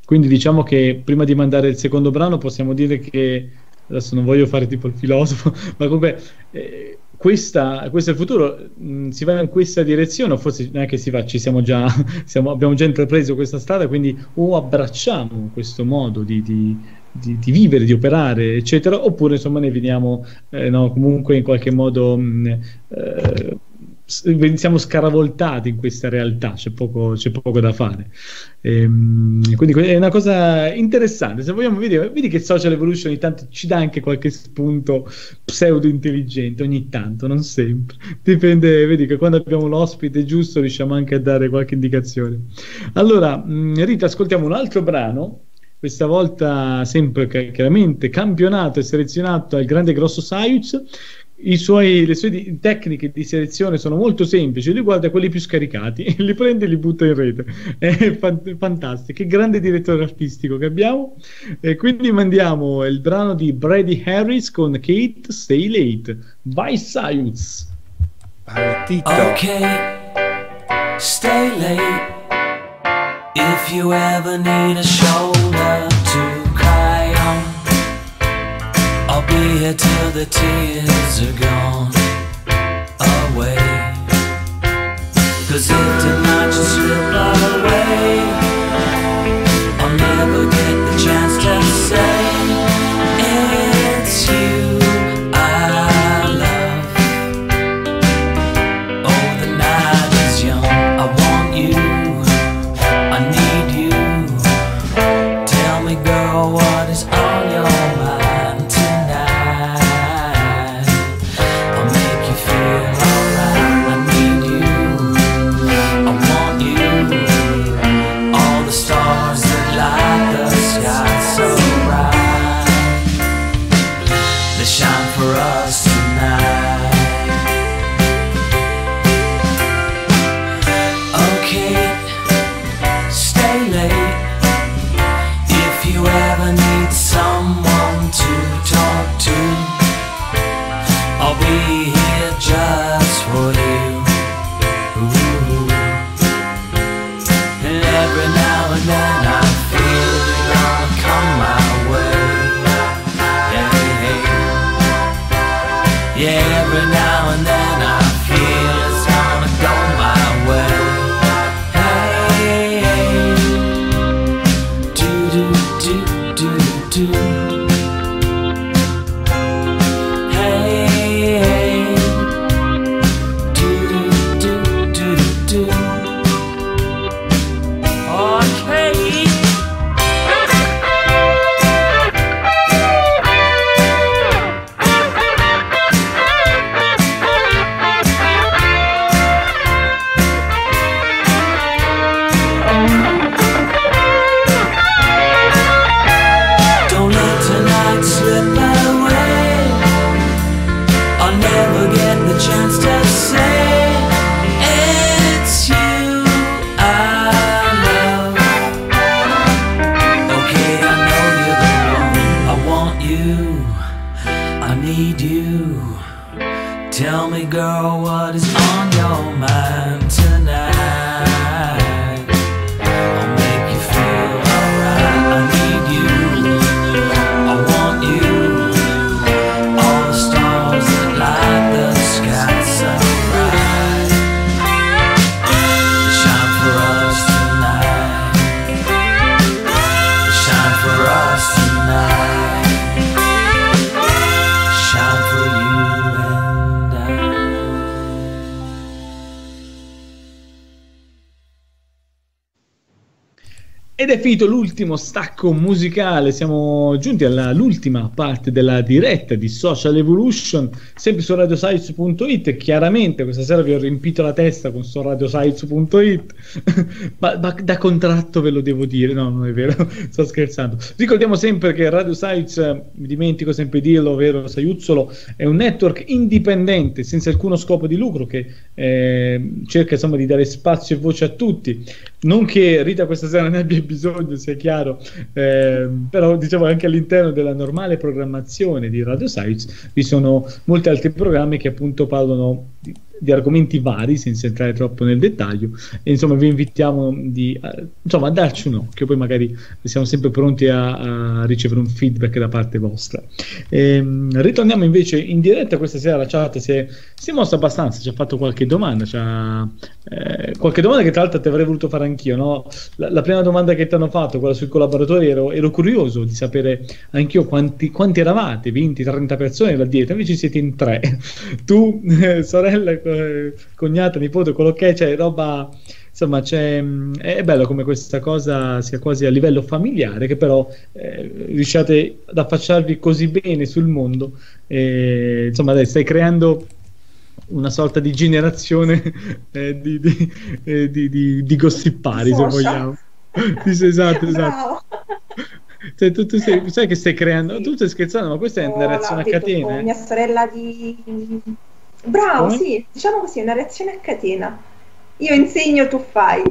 Quindi diciamo che prima di mandare il secondo brano possiamo dire che, adesso non voglio fare tipo il filosofo, ma comunque eh, questa, questo è il futuro, mh, si va in questa direzione, o forse non è che si va, ci siamo già, siamo- abbiamo già intrapreso questa strada, quindi o abbracciamo questo modo di, di- di- di vivere, di operare, eccetera, oppure insomma ne veniamo eh, no, comunque in qualche modo... mh, eh, s- siamo scaravoltati in questa realtà, c'è poco, c'è poco da fare. Ehm, quindi è una cosa interessante. Se vogliamo vedere, vedi che Social Evolution ogni tanto ci dà anche qualche spunto pseudo intelligente, ogni tanto, non sempre. Dipende, vedi che quando abbiamo l'ospite giusto riusciamo anche a dare qualche indicazione. Allora, mh, Rita, ascoltiamo un altro brano. Questa volta sempre chiaramente campionato e selezionato al grande grosso Sayuc. I suoi, le sue di- tecniche di selezione sono molto semplici, lui guarda quelli più scaricati, li prende e li butta in rete. È fan- fantastico, che grande direttore artistico che abbiamo. E quindi mandiamo il brano di Brady Harris con Kate Stay Late. Vai Sayuz! Partito. Okay, stay late. If you ever need a shoulder be here till the tears are gone away. Cause if tonight should slip away, I'll never finito l'ultimo stacco musicale, siamo giunti all'ultima parte della diretta di Social Evolution, sempre su radiosites.it, chiaramente questa sera vi ho riempito la testa con sto radiosites.it, ma, ma da contratto ve lo devo dire, no non è vero, sto scherzando. Ricordiamo sempre che Radio Sites, eh, mi dimentico sempre di dirlo, vero Saiuzzolo, è un network indipendente, senza alcuno scopo di lucro, che eh, cerca insomma di dare spazio e voce a tutti. Non che Rita questa sera ne abbia bisogno, sia chiaro, ehm, però diciamo anche all'interno della normale programmazione di Radio Sites vi sono molti altri programmi che appunto parlano di, di argomenti vari senza entrare troppo nel dettaglio e insomma vi invitiamo di, eh, insomma, a darci un occhio, poi magari siamo sempre pronti a, a ricevere un feedback da parte vostra. Ehm, ritorniamo invece in diretta questa sera, la chat si è, si è mossa abbastanza, ci ha fatto qualche domanda, ci ha, eh, qualche domanda che tra l'altro ti avrei voluto fare anch'io, no? la, la prima domanda che ti hanno fatto, quella sui collaboratori, ero, ero curioso di sapere anch'io quanti, quanti eravate, 20, 30 persone là dietro, invece siete in tre, tu, eh, sorella, eh, cognata, nipote, quello che è, cioè roba insomma c'è, mh, è bello come questa cosa sia quasi a livello familiare che però eh, riusciate ad affacciarvi così bene sul mondo e, insomma dai, stai creando una sorta di generazione eh, di, di, eh, di, di, di gossipari se vogliamo Sì, esatto esatto. Cioè, tu, tu sei, sai che stai creando tu stai scherzando ma questa è una Oh, reazione a catena eh? Mia sorella di... Bravo, Come? sì, diciamo così, è una reazione a catena. Io insegno, tu fai.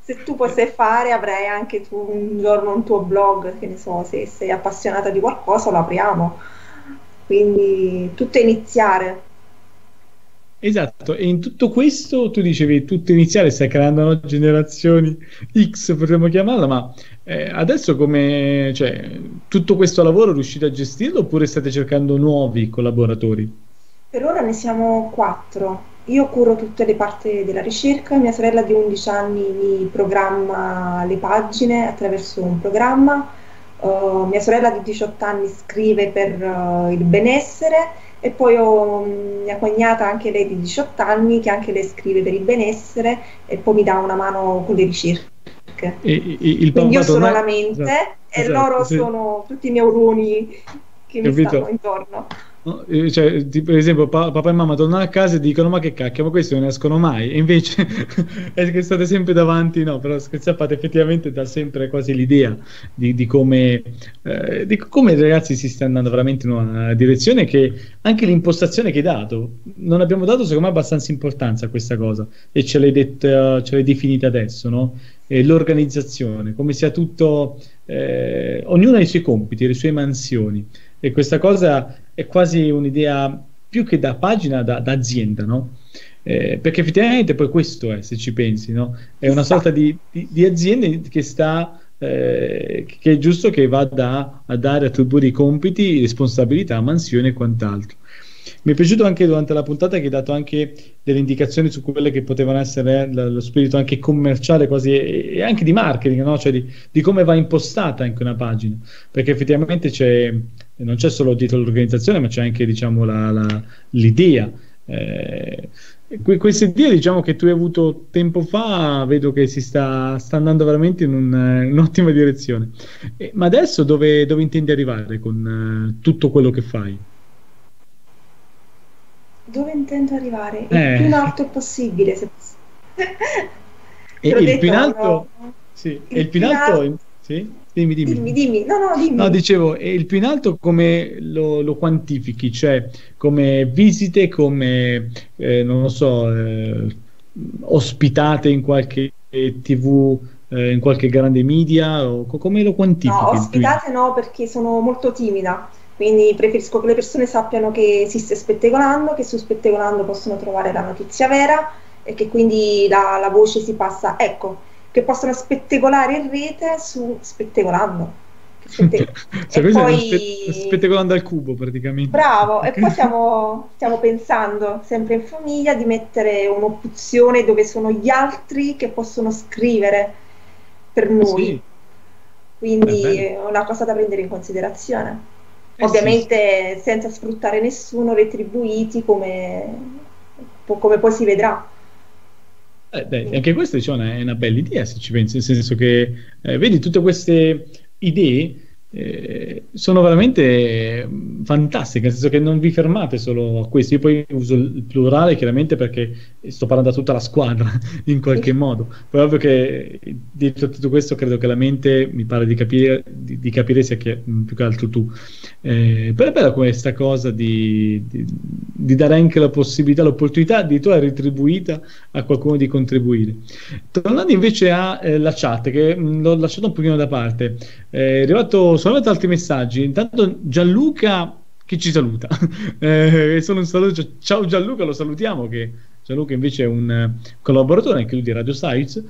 Se tu potessi fare, avrai anche tu un giorno un tuo blog, che ne so, se sei appassionata di qualcosa lo apriamo. Quindi tutto è iniziare. Esatto, e in tutto questo tu dicevi tutto iniziale, stai creando no, generazioni X, potremmo chiamarla, ma eh, adesso come, cioè, tutto questo lavoro riuscite a gestirlo oppure state cercando nuovi collaboratori? Per ora ne siamo quattro. io curo tutte le parti della ricerca, mia sorella di 11 anni mi programma le pagine attraverso un programma, uh, mia sorella di 18 anni scrive per uh, il benessere e poi ho mm, mia cognata, anche lei di 18 anni, che anche lei scrive per il benessere e poi mi dà una mano con le ricerche. E, e- il Quindi io sono la mente Esatto, e esatto, loro sì. sono tutti i neuroni che mi Capito. stanno intorno. Eh, cioè, ti- per esempio, pa- papà e mamma tornano a casa e dicono: Ma che cacchio, ma questi non escono mai. E invece è che state sempre davanti, no? Però parte, effettivamente dà sempre quasi l'idea di, di come, eh, di come ragazzi si sta andando veramente in una direzione che anche l'impostazione che hai dato, non abbiamo dato secondo me abbastanza importanza a questa cosa e ce l'hai detta, ce l'hai definita adesso, no? E l'organizzazione, come sia tutto, eh, ognuno ha i suoi compiti, le sue mansioni. E questa cosa è quasi un'idea più che da pagina, da, da azienda, no? Eh, perché effettivamente poi questo è, se ci pensi, no? È una Esatto. sorta di, di, di azienda che sta, eh, che è giusto che vada a dare, attribuire compiti, responsabilità, mansioni e quant'altro. Mi è piaciuto anche durante la puntata che hai dato anche delle indicazioni su quelle che potevano essere eh, lo lo spirito anche commerciale quasi e, anche di marketing, no? Cioè di, di come va impostata anche una pagina, perché effettivamente c'è, non c'è solo dietro l'organizzazione, ma c'è anche diciamo la- la- l'idea. Eh, que- questa idea diciamo che tu hai avuto tempo fa, vedo che si sta, sta andando veramente in un, un'ottima direzione. Eh, ma adesso dove, dove intendi arrivare con eh, tutto quello che fai? Dove intendo arrivare? Il Eh. più in alto possibile. Se... E il detto, più in alto, no? sì, Il il più in alto, alto- sì? Dimmi, dimmi. Dimmi, dimmi. No, no, dimmi. No, dicevo, e il più in alto come lo, lo quantifichi? Cioè, come visite, come, eh, non lo so, eh, ospitate in qualche TV, eh, in qualche grande media, o co- come lo quantifichi? No, ospitate no, perché sono molto timida. Quindi preferisco che le persone sappiano che esiste Spettegolando, che su Spettegolando possono trovare la notizia vera e che quindi la, la voce si passa, ecco, che possono spettegolare in rete su Spettegolando. Spette- Cioè, e poi- spe- spettacolando al cubo praticamente. Bravo, e poi stiamo, stiamo pensando, sempre in famiglia, di mettere un'opzione dove sono gli altri che possono scrivere per noi. Sì. Quindi è una cosa da prendere in considerazione. Eh, Ovviamente senza sfruttare nessuno, retribuiti come, come poi si vedrà. Eh, beh, anche questa diciamo, è una bella idea se ci pensi, nel senso che eh, vedi tutte queste idee eh, sono veramente fantastiche, nel senso che non vi fermate solo a questo. Io poi uso il plurale chiaramente perché sto parlando a tutta la squadra in qualche modo. Poi ovvio che dietro a tutto questo credo che la mente mi pare di capire, di, di capire sia che mm, più che altro tu. Eh, però è bella questa cosa di, di- di dare anche la possibilità, l'opportunità addirittura ritribuita a qualcuno di contribuire. Tornando invece alla chat, che mh, l'ho lasciato un pochino da parte, eh, è arrivato, sono arrivati altri messaggi. Intanto Gianluca che ci saluta. Eh, solo un saluto. Ciao Gianluca, lo salutiamo. Che Gianluca invece è un eh, collaboratore anche lui di Radio Sites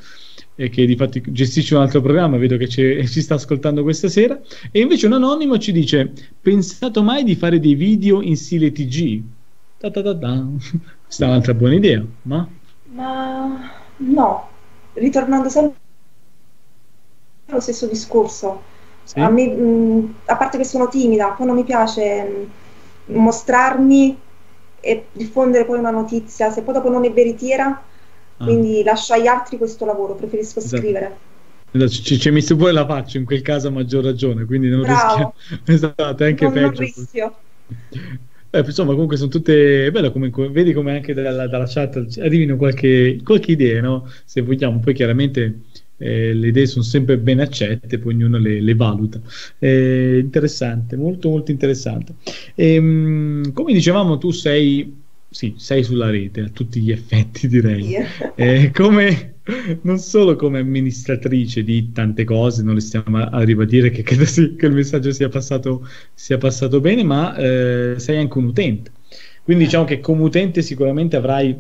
e che di fatto gestisce un altro programma, vedo che ci, ci sta ascoltando questa sera. E invece un anonimo ci dice: Pensato mai di fare dei video in stile TG? Ta ta ta ta. Questa è un'altra buona idea, ma Ma no, ritornando sempre allo stesso discorso, sì? a me, mh, a parte che sono timida, poi non mi piace mh, mostrarmi e diffondere poi una notizia, se poi dopo non è veritiera, Ah. quindi lascio agli altri questo lavoro, preferisco Esatto. scrivere. Esatto, Ci, ci messo pure la faccia in quel caso a maggior ragione, quindi non Bravo. rischia. Esatto, è anche non, non peggio. rischio. Eh, insomma, comunque sono tutte è bello come vedi come anche dalla, dalla chat arrivino qualche, qualche idea, no? Se vogliamo, poi chiaramente eh, le idee sono sempre ben accette, poi ognuno le, le valuta. Eh, interessante, molto molto interessante. Ehm, come dicevamo, tu sei, sì, sei sulla rete a tutti gli effetti, direi. Sì. Eh, come, non solo come amministratrice di tante cose, non le stiamo a, a ribadire che credo che il messaggio sia passato, sia passato bene, ma eh, sei anche un utente. Quindi diciamo che come utente sicuramente avrai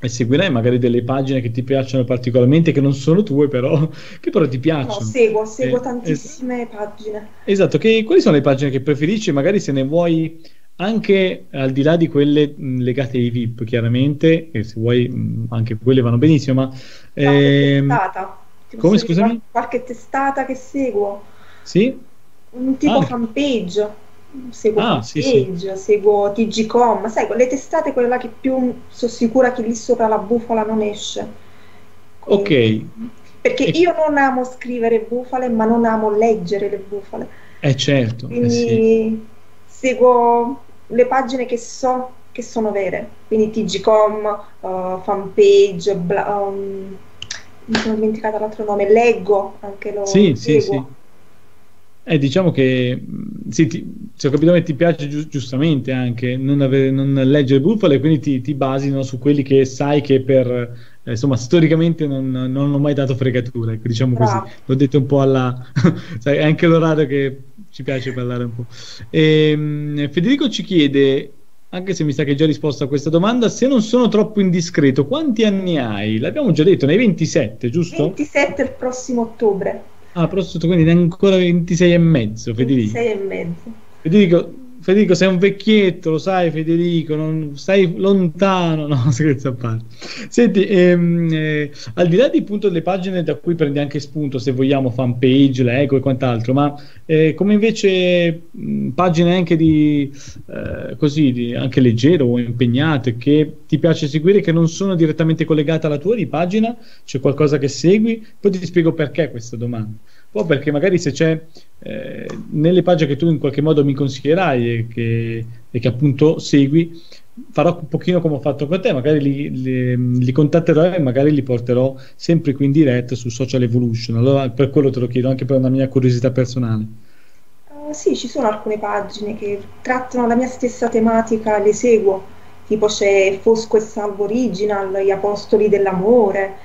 e seguirai magari delle pagine che ti piacciono particolarmente, che non sono tue, però che però ti No, piacciono. seguo, seguo Eh, tantissime pagine. Esatto, che, quali sono le pagine che preferisci? Magari se ne vuoi anche al di là di quelle mh, legate ai VIP, chiaramente, e se vuoi mh, anche quelle vanno benissimo, ma... ehm, testata. Come, scusami? qual- Qualche testata che seguo, sì? un tipo Ah. fanpage. Seguo Ah, sì, fanpage, seguo TGcom, sai, quelle testate, quelle là che più sono sicura che lì sopra la bufala non esce. Ok, Perché E- io non amo scrivere bufale, ma non amo leggere le bufale. eh certo, eh Quindi sì. seguo le pagine che so che sono vere, quindi TGcom, uh, fanpage, bla- um, mi sono dimenticata l'altro nome, leggo anche lo Sì, sì, seguo. sì. Eh, diciamo che mh, sì, ti- se ho capito bene ti piace giu- giustamente anche non, avere- non leggere bufale, quindi ti, ti basi no, su quelli che sai che per eh, insomma storicamente non, non hanno mai dato fregatura, ecco, diciamo Bravo. così. L'ho detto un po' alla sai, è anche l'orario che ci piace parlare un po'. Ehm, Federico ci chiede, anche se mi sa che hai già risposto a questa domanda, se non sono troppo indiscreto, quanti anni hai? L'abbiamo già detto, ne hai 27, giusto? 27 il prossimo ottobre, Ah, prossimo, quindi ne ancora 26 e mezzo, Federico. 26 e mezzo. Federico, Federico, sei un vecchietto, lo sai, Federico, non stai lontano, no, scherzo a parte. Senti, ehm, eh, al di là di appunto delle pagine da cui prendi anche spunto, se vogliamo, fanpage, Lego e quant'altro, ma eh, come invece mh, pagine anche di eh, così, di- anche leggere o impegnate, che ti piace seguire, che non sono direttamente collegate alla tua di pagina, c'è qualcosa che segui? Poi ti spiego perché questa domanda. Po' perché magari se c'è eh, nelle pagine che tu in qualche modo mi consiglierai e che, e che appunto segui, farò un pochino come ho fatto con te, magari li, li- li contatterò e magari li porterò sempre qui in diretta su Social Evolution. Allora per quello te lo chiedo, anche per una mia curiosità personale. Eh, sì, ci sono alcune pagine che trattano la mia stessa tematica, le seguo, tipo c'è Fosco e Salvo Original, Gli Apostoli dell'Amore.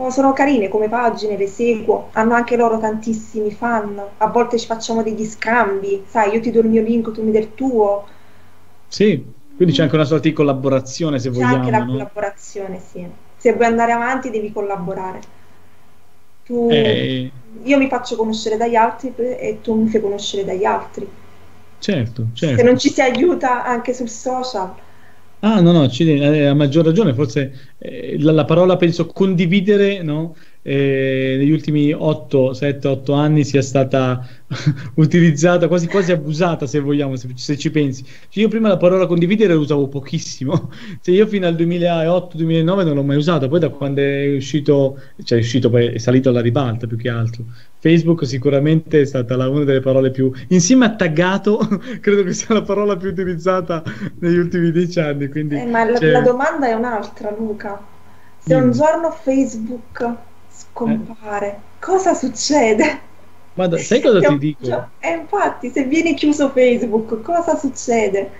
Oh, sono carine come pagine, le seguo, hanno anche loro tantissimi fan, a volte ci facciamo degli scambi, sai, io ti do il mio link, tu mi dai il tuo, Sì, quindi c'è anche una sorta di collaborazione se c'è vogliamo. anche la no? collaborazione, sì. Se vuoi andare avanti devi collaborare. Tu, Eh, io mi faccio conoscere dagli altri e tu mi fai conoscere dagli altri. certo, Se certo. non ci si aiuta anche sul social. Ah, no, no, ci- eh, maggior ragione, forse eh, la, la parola penso condividere, no? Eh, negli ultimi 8, 7, 8 anni sia stata utilizzata, quasi quasi abusata, se vogliamo, se, se ci pensi. Cioè, io prima la parola condividere la usavo pochissimo, cioè, io fino al 2008-2009 non l'ho mai usata, poi da quando è uscito, cioè è uscito, poi è salito alla ribalta più che altro. Facebook sicuramente è stata la- una delle parole più, insieme a taggato, credo che sia la parola più utilizzata negli ultimi dieci anni. Quindi, Eh, ma la, cioè, la domanda è un'altra, Luca. Se un Dimmi. giorno Facebook scompare, cosa succede? guarda, sai cosa ti dico? cioè, eh, infatti, se viene chiuso Facebook, cosa succede?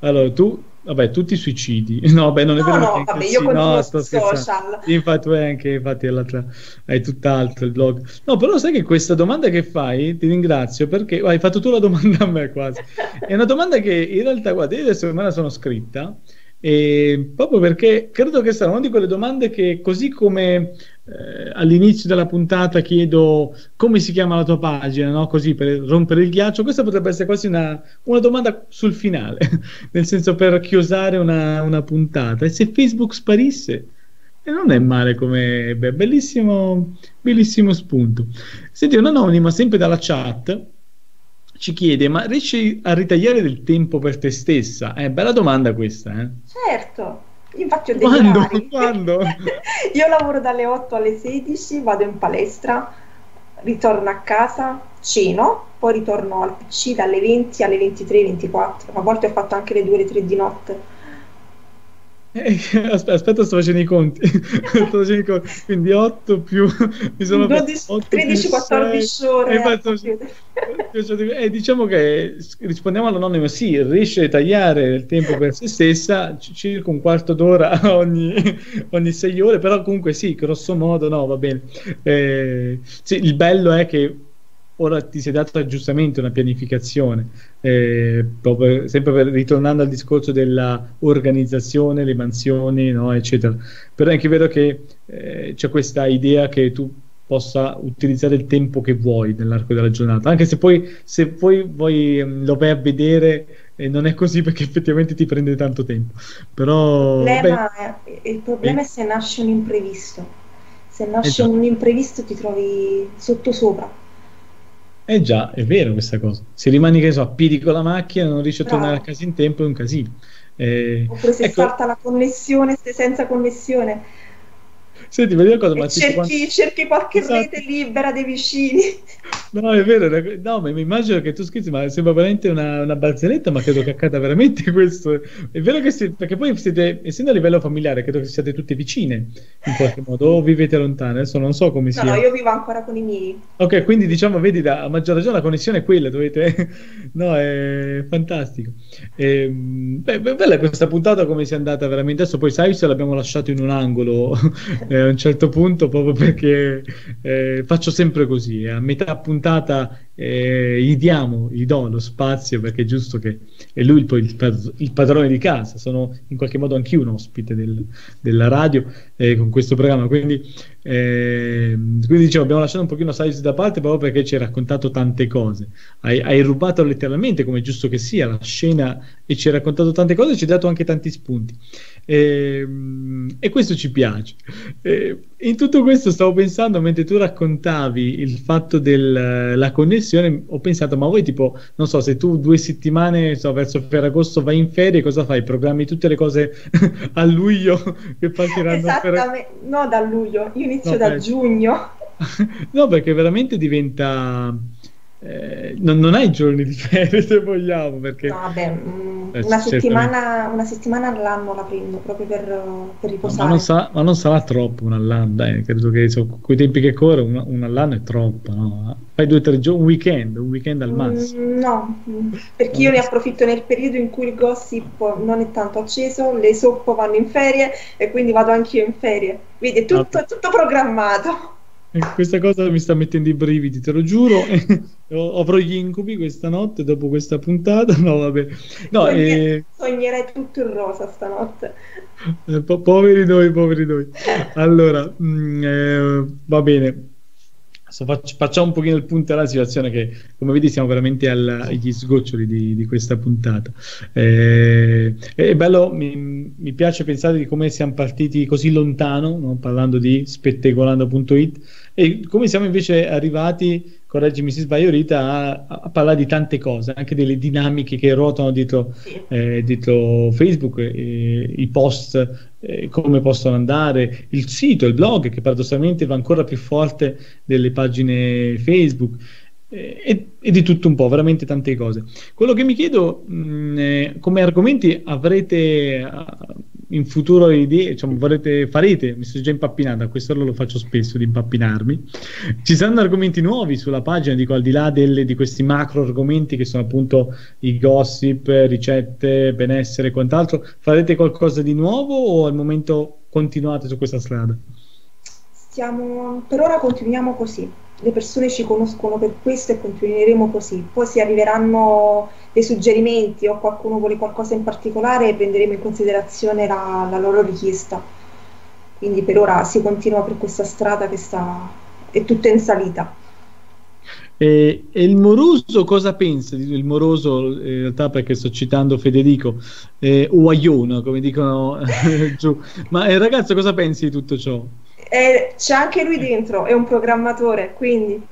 Allora, tu, vabbè, tu ti suicidi. No, beh, non è No, vero. no, vabbè, io continuo no, sto social. Infatti, tu anche, infatti, l'altra, hai tutt'altro il blog. No, però sai che questa domanda che fai, ti ringrazio perché hai fatto tu la domanda a me quasi. È una domanda che in realtà, guarda, io adesso me la sono scritta e proprio perché credo che sarà una di quelle domande che così come eh, all'inizio della puntata chiedo come si chiama la tua pagina, no? Così per rompere il ghiaccio, questa potrebbe essere quasi una, una domanda sul finale, nel senso per chiosare una, una puntata. E se Facebook sparisse? E non è male come beh, bellissimo, bellissimo spunto. Senti, un anonimo, sempre dalla chat, ci chiede: Ma riesci a ritagliare del tempo per te stessa? È bella domanda questa, eh? Certo, infatti ho degli Quando? orari. Quando? Io lavoro dalle 8 alle 16, vado in palestra, ritorno a casa, ceno, poi ritorno al PC dalle 20 alle 23, 24. A volte ho fatto anche le 2, le 3 di notte. Eh, aspetta, aspetta, sto facendo i conti. sto facendo i conti. Quindi 8 più mi sono 12, 8 più 13, 14 sei. ore. E faccio- computer. Eh, diciamo che rispondiamo all'anonimo, sì, riesce a tagliare il tempo per se stessa c- circa un quarto d'ora ogni, ogni sei ore, però comunque sì, grosso modo no, va bene. Eh, sì, il bello è che ora ti sei dato giustamente una pianificazione, eh, proprio, sempre per- ritornando al discorso della organizzazione, le mansioni, no, eccetera. Però è anche vero che eh, c'è questa idea che tu possa utilizzare il tempo che vuoi nell'arco della giornata, anche se poi, se poi, poi mm, lo vai a vedere e non è così perché effettivamente ti prende tanto tempo. Però, il problema, beh, è, il problema è se nasce un imprevisto. Se nasce esatto. un imprevisto ti trovi sotto sopra. Eh già, è vero questa cosa. Se rimani, che so, a piedi con la macchina, non riesci a Bravo. tornare a casa in tempo, è un casino. Eh, Oppure se ecco... salta la connessione, se senza connessione Senti, vedi una cosa, ma cerchi, quanto... cerchi qualche esatto. rete libera dei vicini. No, è vero, no, ma mi immagino che tu scherzi, ma sembra veramente una, una barzelletta, ma credo che accada veramente questo. È vero che siete, perché poi siete, essendo a livello familiare, credo che siate tutte vicine, in qualche modo, o vivete lontane, adesso non so come no, sia. No, io vivo ancora con i miei. Ok, quindi diciamo, vedi, da, a maggior ragione la connessione è quella, dovete... no, è fantastico. E, ehm, beh, bella questa puntata come sia andata veramente, adesso poi sai se l'abbiamo lasciato in un angolo eh, a un certo punto proprio perché eh, faccio sempre così, a metà puntata eh, gli diamo, gli do lo spazio perché è giusto che è lui poi il, il padrone di casa, sono in qualche modo anch'io un ospite del, della radio eh, con questo programma, quindi, eh, quindi dicevo, abbiamo lasciato un pochino Size da parte proprio perché ci hai raccontato tante cose, hai, hai rubato letteralmente come è giusto che sia la scena e ci hai raccontato tante cose e ci hai dato anche tanti spunti. Ehm, e questo ci piace. In tutto questo stavo pensando mentre tu raccontavi il fatto della connessione, ho pensato, ma voi tipo, non so, se tu due settimane so, verso Ferragosto vai in ferie, cosa fai? Programmi tutte le cose a luglio che partiranno? Esattamente, per... no da luglio, io inizio no, da per... giugno. no, perché veramente diventa eh, non, non, hai giorni di ferie se vogliamo perché vabbè, mh, mm, eh, una, settimana, una, settimana, all'anno la prendo proprio per, per riposare. ma, non sarà, ma, non sarà, troppo un all'anno dai, credo che so, con i tempi che corre un, un all'anno è troppo no? fai due o tre giorni un weekend un weekend al mm, massimo. mm, no perché io ne approfitto nel periodo in cui il gossip non è tanto acceso le soap vanno in ferie e quindi vado anch'io in ferie. Vedi è tutto, ah. tutto programmato questa cosa mi sta mettendo i brividi, te lo giuro. Avrò gli incubi questa notte dopo questa puntata. No, vabbè. No, Sogner- eh... Sognerai tutto in rosa stanotte. Eh, po- poveri noi, poveri noi. Allora, mh, mm, eh, va bene. facciamo un pochino il punto alla situazione che, come vedi, siamo veramente al, agli sgoccioli di, di questa puntata. Eh, è bello, mi, mi, piace pensare di come siamo partiti così lontano, no? parlando di spettegolando.it e come siamo invece arrivati, correggimi se sbaglio Rita, a, a, parlare di tante cose, anche delle dinamiche che ruotano dietro, eh, dietro Facebook, eh, i post, eh, come possono andare, il sito, il blog che paradossalmente va ancora più forte delle pagine Facebook. Eh, e, e, di tutto un po', veramente tante cose. Quello che mi chiedo, mh, mm, eh, come argomenti avrete uh, in futuro idee, diciamo, vorrete, farete, mi sto già impappinando, a quest'ora lo faccio spesso di impappinarmi, ci saranno argomenti nuovi sulla pagina, dico al di là delle, di questi macro argomenti che sono appunto i gossip, ricette, benessere e quant'altro, farete qualcosa di nuovo o al momento continuate su questa strada? Stiamo, per ora continuiamo così, le persone ci conoscono per questo e continueremo così, poi si arriveranno dei suggerimenti o qualcuno vuole qualcosa in particolare prenderemo in considerazione la, la loro richiesta. Quindi per ora si continua per questa strada che sta, è tutta in salita. E, e, il moroso cosa pensa? Il moroso, in realtà, perché sto citando Federico, eh, Uaiona, come dicono giù. Ma il ragazzo cosa pensi di tutto ciò? Eh, c'è anche lui dentro, è un programmatore, quindi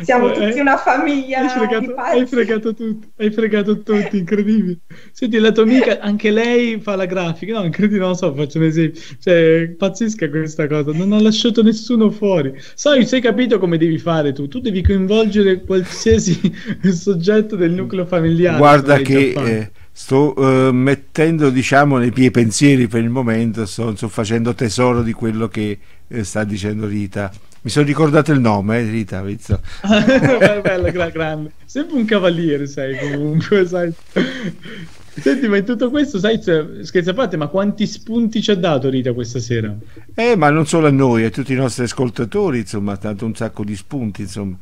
siamo eh, tutti una famiglia. Hai fregato, hai fregato tutti, hai fregato tutti, incredibile. Senti, la tua amica, anche lei fa la grafica, no, incredibile, non so, faccio un esempio, cioè, pazzesca questa cosa, non ha lasciato nessuno fuori. Sai, sei capito come devi fare tu, tu devi coinvolgere qualsiasi soggetto del nucleo familiare. Guarda che eh, sto uh, mettendo diciamo nei miei pensieri per il momento sto, sto facendo tesoro di quello che eh, sta dicendo Rita mi sono ricordato il nome eh, Rita Vizzo. bello, gra- grande sempre un cavaliere sei comunque sai Senti, ma in tutto questo, sai, scherza a parte, ma quanti spunti ci ha dato Rita questa sera? Eh, ma non solo a noi, a tutti i nostri ascoltatori, insomma, tanto un sacco di spunti, insomma.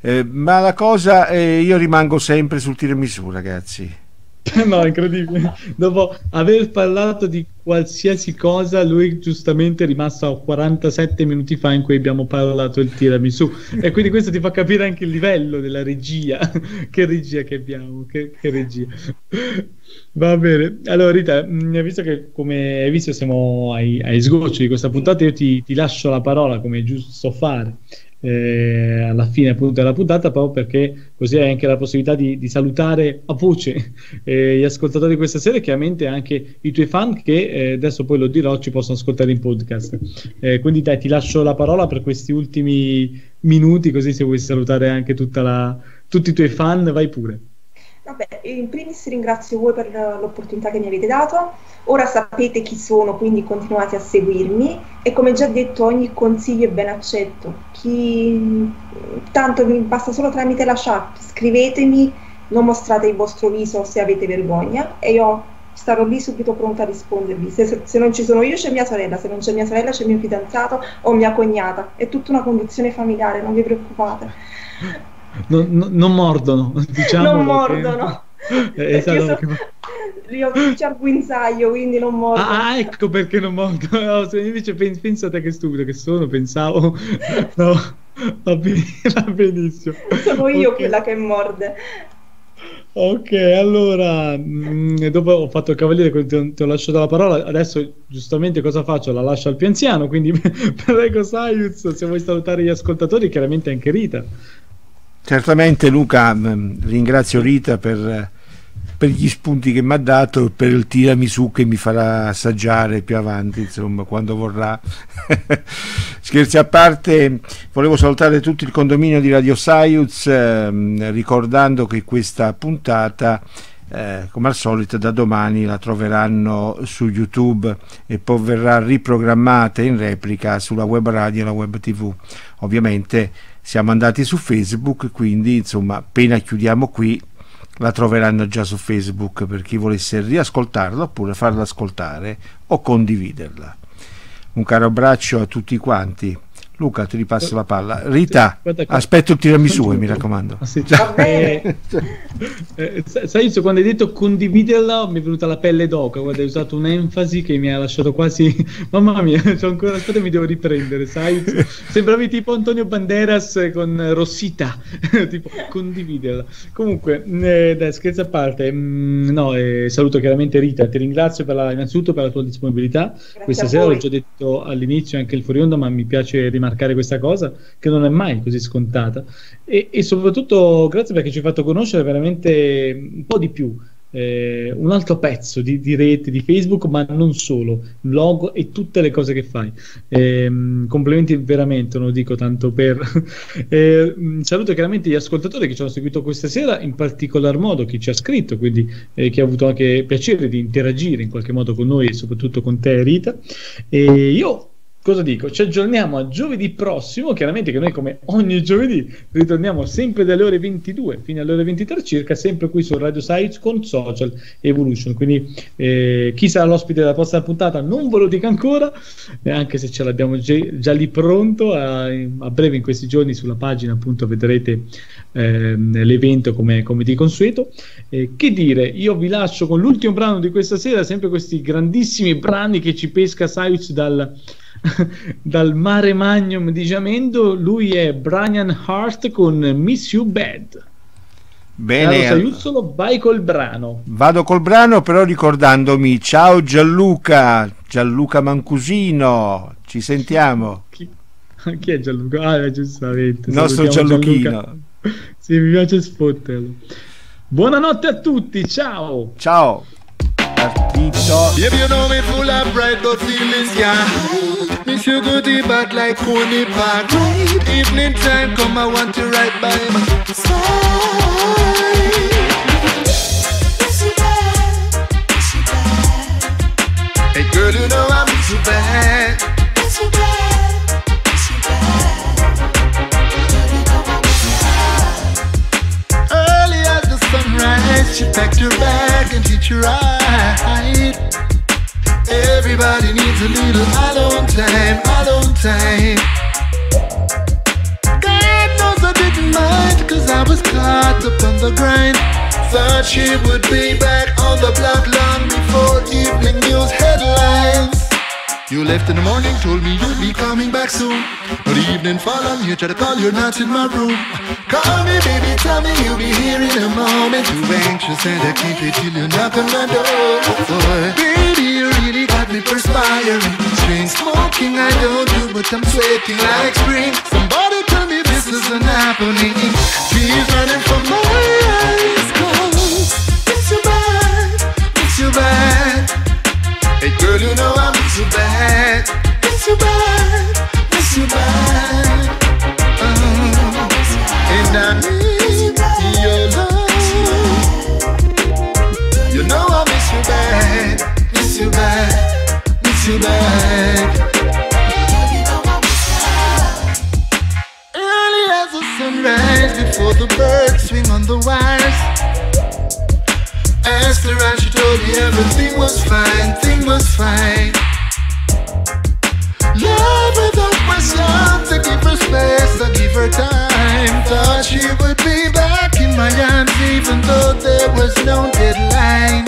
Eh, ma la cosa, eh, io rimango sempre sul tiramisù, ragazzi no, incredibile. Dopo aver parlato di qualsiasi cosa, lui giustamente è rimasto a 47 minuti fa in cui abbiamo parlato il tiramisù. E quindi questo ti fa capire anche il livello della regia. che regia che abbiamo, che, che regia. Va bene. Allora, Rita, mh, visto che come hai visto siamo ai, ai sgocci di questa puntata, io ti, ti lascio la parola come è giusto fare eh, alla fine appunto della puntata proprio perché così hai anche la possibilità di, di salutare a voce eh, gli ascoltatori di questa sera e chiaramente anche i tuoi fan che eh, adesso poi lo dirò ci possono ascoltare in podcast. Eh, quindi dai ti lascio la parola per questi ultimi minuti così se vuoi salutare anche la, tutti i tuoi fan vai pure Vabbè, in primis ringrazio voi per l'opportunità che mi avete dato. Ora sapete chi sono, quindi continuate a seguirmi e come già detto ogni consiglio è ben accetto. Chi... Tanto mi basta solo tramite la chat, scrivetemi, non mostrate il vostro viso se avete vergogna e io starò lì subito pronta a rispondervi. Se, se non ci sono io c'è mia sorella, se non c'è mia sorella c'è mio fidanzato o mia cognata. È tutta una condizione familiare, non vi preoccupate non, non, non mordono, diciamo. Non mordono. Che... esatto. So, io il guinzaglio, quindi non mordono. Ah, ecco perché non mordono. No, invece pens- pensate che stupido che sono, pensavo... No, va, ben- va benissimo. Sono io okay. quella che morde. Ok, allora, mh, mm, dopo ho fatto il cavaliere, ti, ti ho lasciato la parola, adesso giustamente cosa faccio? La lascio al più anziano, quindi prego Sayuz, se vuoi salutare gli ascoltatori, chiaramente anche Rita. Certamente Luca, mm, ringrazio Rita per, per gli spunti che mi ha dato e per il tiramisù che mi farà assaggiare più avanti, insomma, quando vorrà. Scherzi a parte, volevo salutare tutto il condominio di Radio Saiuz, eh, ricordando che questa puntata eh, come al solito da domani la troveranno su YouTube e poi verrà riprogrammata in replica sulla web radio e la web tv. Ovviamente siamo andati su Facebook, quindi insomma appena chiudiamo qui la troveranno già su Facebook per chi volesse riascoltarla oppure farla ascoltare o condividerla. Un caro abbraccio a tutti quanti. Luca, ti ripasso la palla. Rita, aspetto il tiramisù, mi raccomando. Ah, sì, eh, eh, sai, quando hai detto condividerla, mi è venuta la pelle d'oca. Guarda, hai usato un'enfasi che mi ha lasciato quasi. Mamma mia, c'ho ancora. Aspetta, mi devo riprendere. Sai, sembravi tipo Antonio Banderas con Rossita. tipo, condividerla. Comunque, eh, dai, scherzo a parte, mh, mm, no, eh, saluto chiaramente Rita. Ti ringrazio per la, innanzitutto per la tua disponibilità. Grazie Questa sera l'ho già detto all'inizio anche il fuori onda, ma mi piace rimanere rimarcare questa cosa che non è mai così scontata e, e soprattutto grazie perché ci hai fatto conoscere veramente un po' di più eh, un altro pezzo di, di, rete di Facebook, ma non solo, logo e tutte le cose che fai. Eh, complimenti veramente, non lo dico tanto per... eh, saluto chiaramente gli ascoltatori che ci hanno seguito questa sera, in particolar modo chi ci ha scritto, quindi eh, chi ha avuto anche piacere di interagire in qualche modo con noi e soprattutto con te Rita. E io cosa dico? Ci aggiorniamo a giovedì prossimo, chiaramente che noi come ogni giovedì ritorniamo sempre dalle ore 22 fino alle ore 23 circa, sempre qui su Radio Sites con Social Evolution. Quindi eh, chi sarà l'ospite della prossima puntata non ve lo dico ancora, anche se ce l'abbiamo già, già lì pronto, a, a, breve in questi giorni sulla pagina appunto vedrete eh, l'evento come, come, di consueto. Eh, che dire, io vi lascio con l'ultimo brano di questa sera, sempre questi grandissimi brani che ci pesca Sites dal dal mare magnum di Giamendo, lui è Brian Hart con Miss You Bad. Bene, Saiuzzolo, vai col brano. Vado col brano, però ricordandomi, ciao Gianluca, Gianluca Mancusino, ci sentiamo. Chi, chi è Gianluca? Ah, giustamente. Il nostro Gianluchino. Gianluca. Sì, mi piace spotterlo. Buonanotte a tutti, ciao. Ciao. Partito. Baby, you know me full of bright but feelings, yeah. Miss you goodie back like Coney Park. Evening time come, I want to ride morning, told me you'd be coming back soon. But evening fall on you, try to call, you're not in my room. Call me, baby, tell me you'll be here in a moment. Too anxious and I can't wait till you knock on my door. Boy, baby, you really got me perspiring. Strange smoking I don't do, but I'm sweating like spring. Somebody tell me this isn't happening. Tears running from my eyes. It's you bad, it's you bad. Hey girl, you know I miss you bad. Miss you bad, miss you bad. Uh, and I need your love. You know I miss you bad, miss you bad, miss you bad. Early as the sunrise, before the birds swing on the wires. Asked her and she told me everything was fine, thing was fine. Love without questions, I give her space, I give her time. Thought she would be back in my arms even though there was no deadline.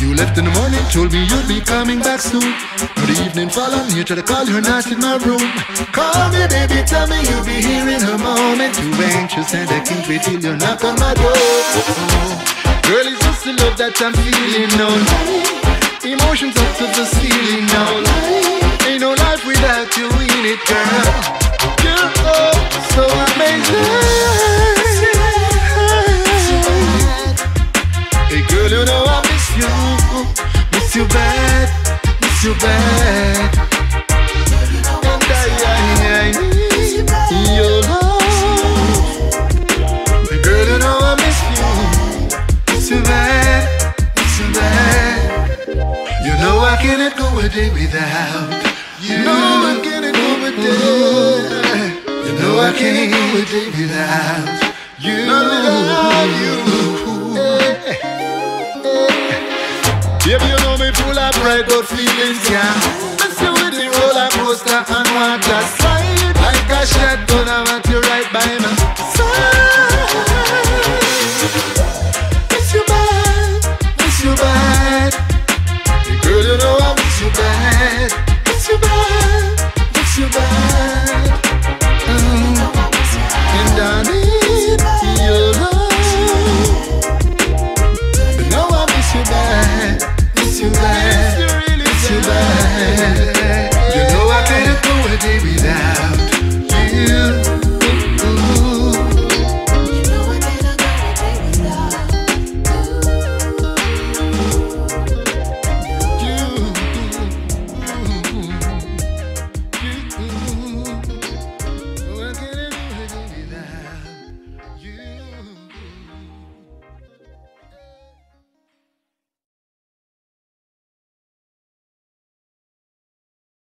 You left in the morning, told me you'd be coming back soon. But the evening fall on you, try to call, you're not in my room. Call me, baby, tell me you'll be here in a moment. Too anxious and I can't wait till you knock on my door. Girl, it's just the love that I'm feeling, no lie. Emotions up to the ceiling, no lie. Ain't no life without you in it, girl. You're oh, so amazing. Hey, girl, you know I miss you, miss you bad, miss you bad. Know I go a day without you. know I cannot go a day. You know I can't go a day without you. Not without you. Baby, you know me full of bright good feelings, yeah. See with the roller coaster and water slide like a a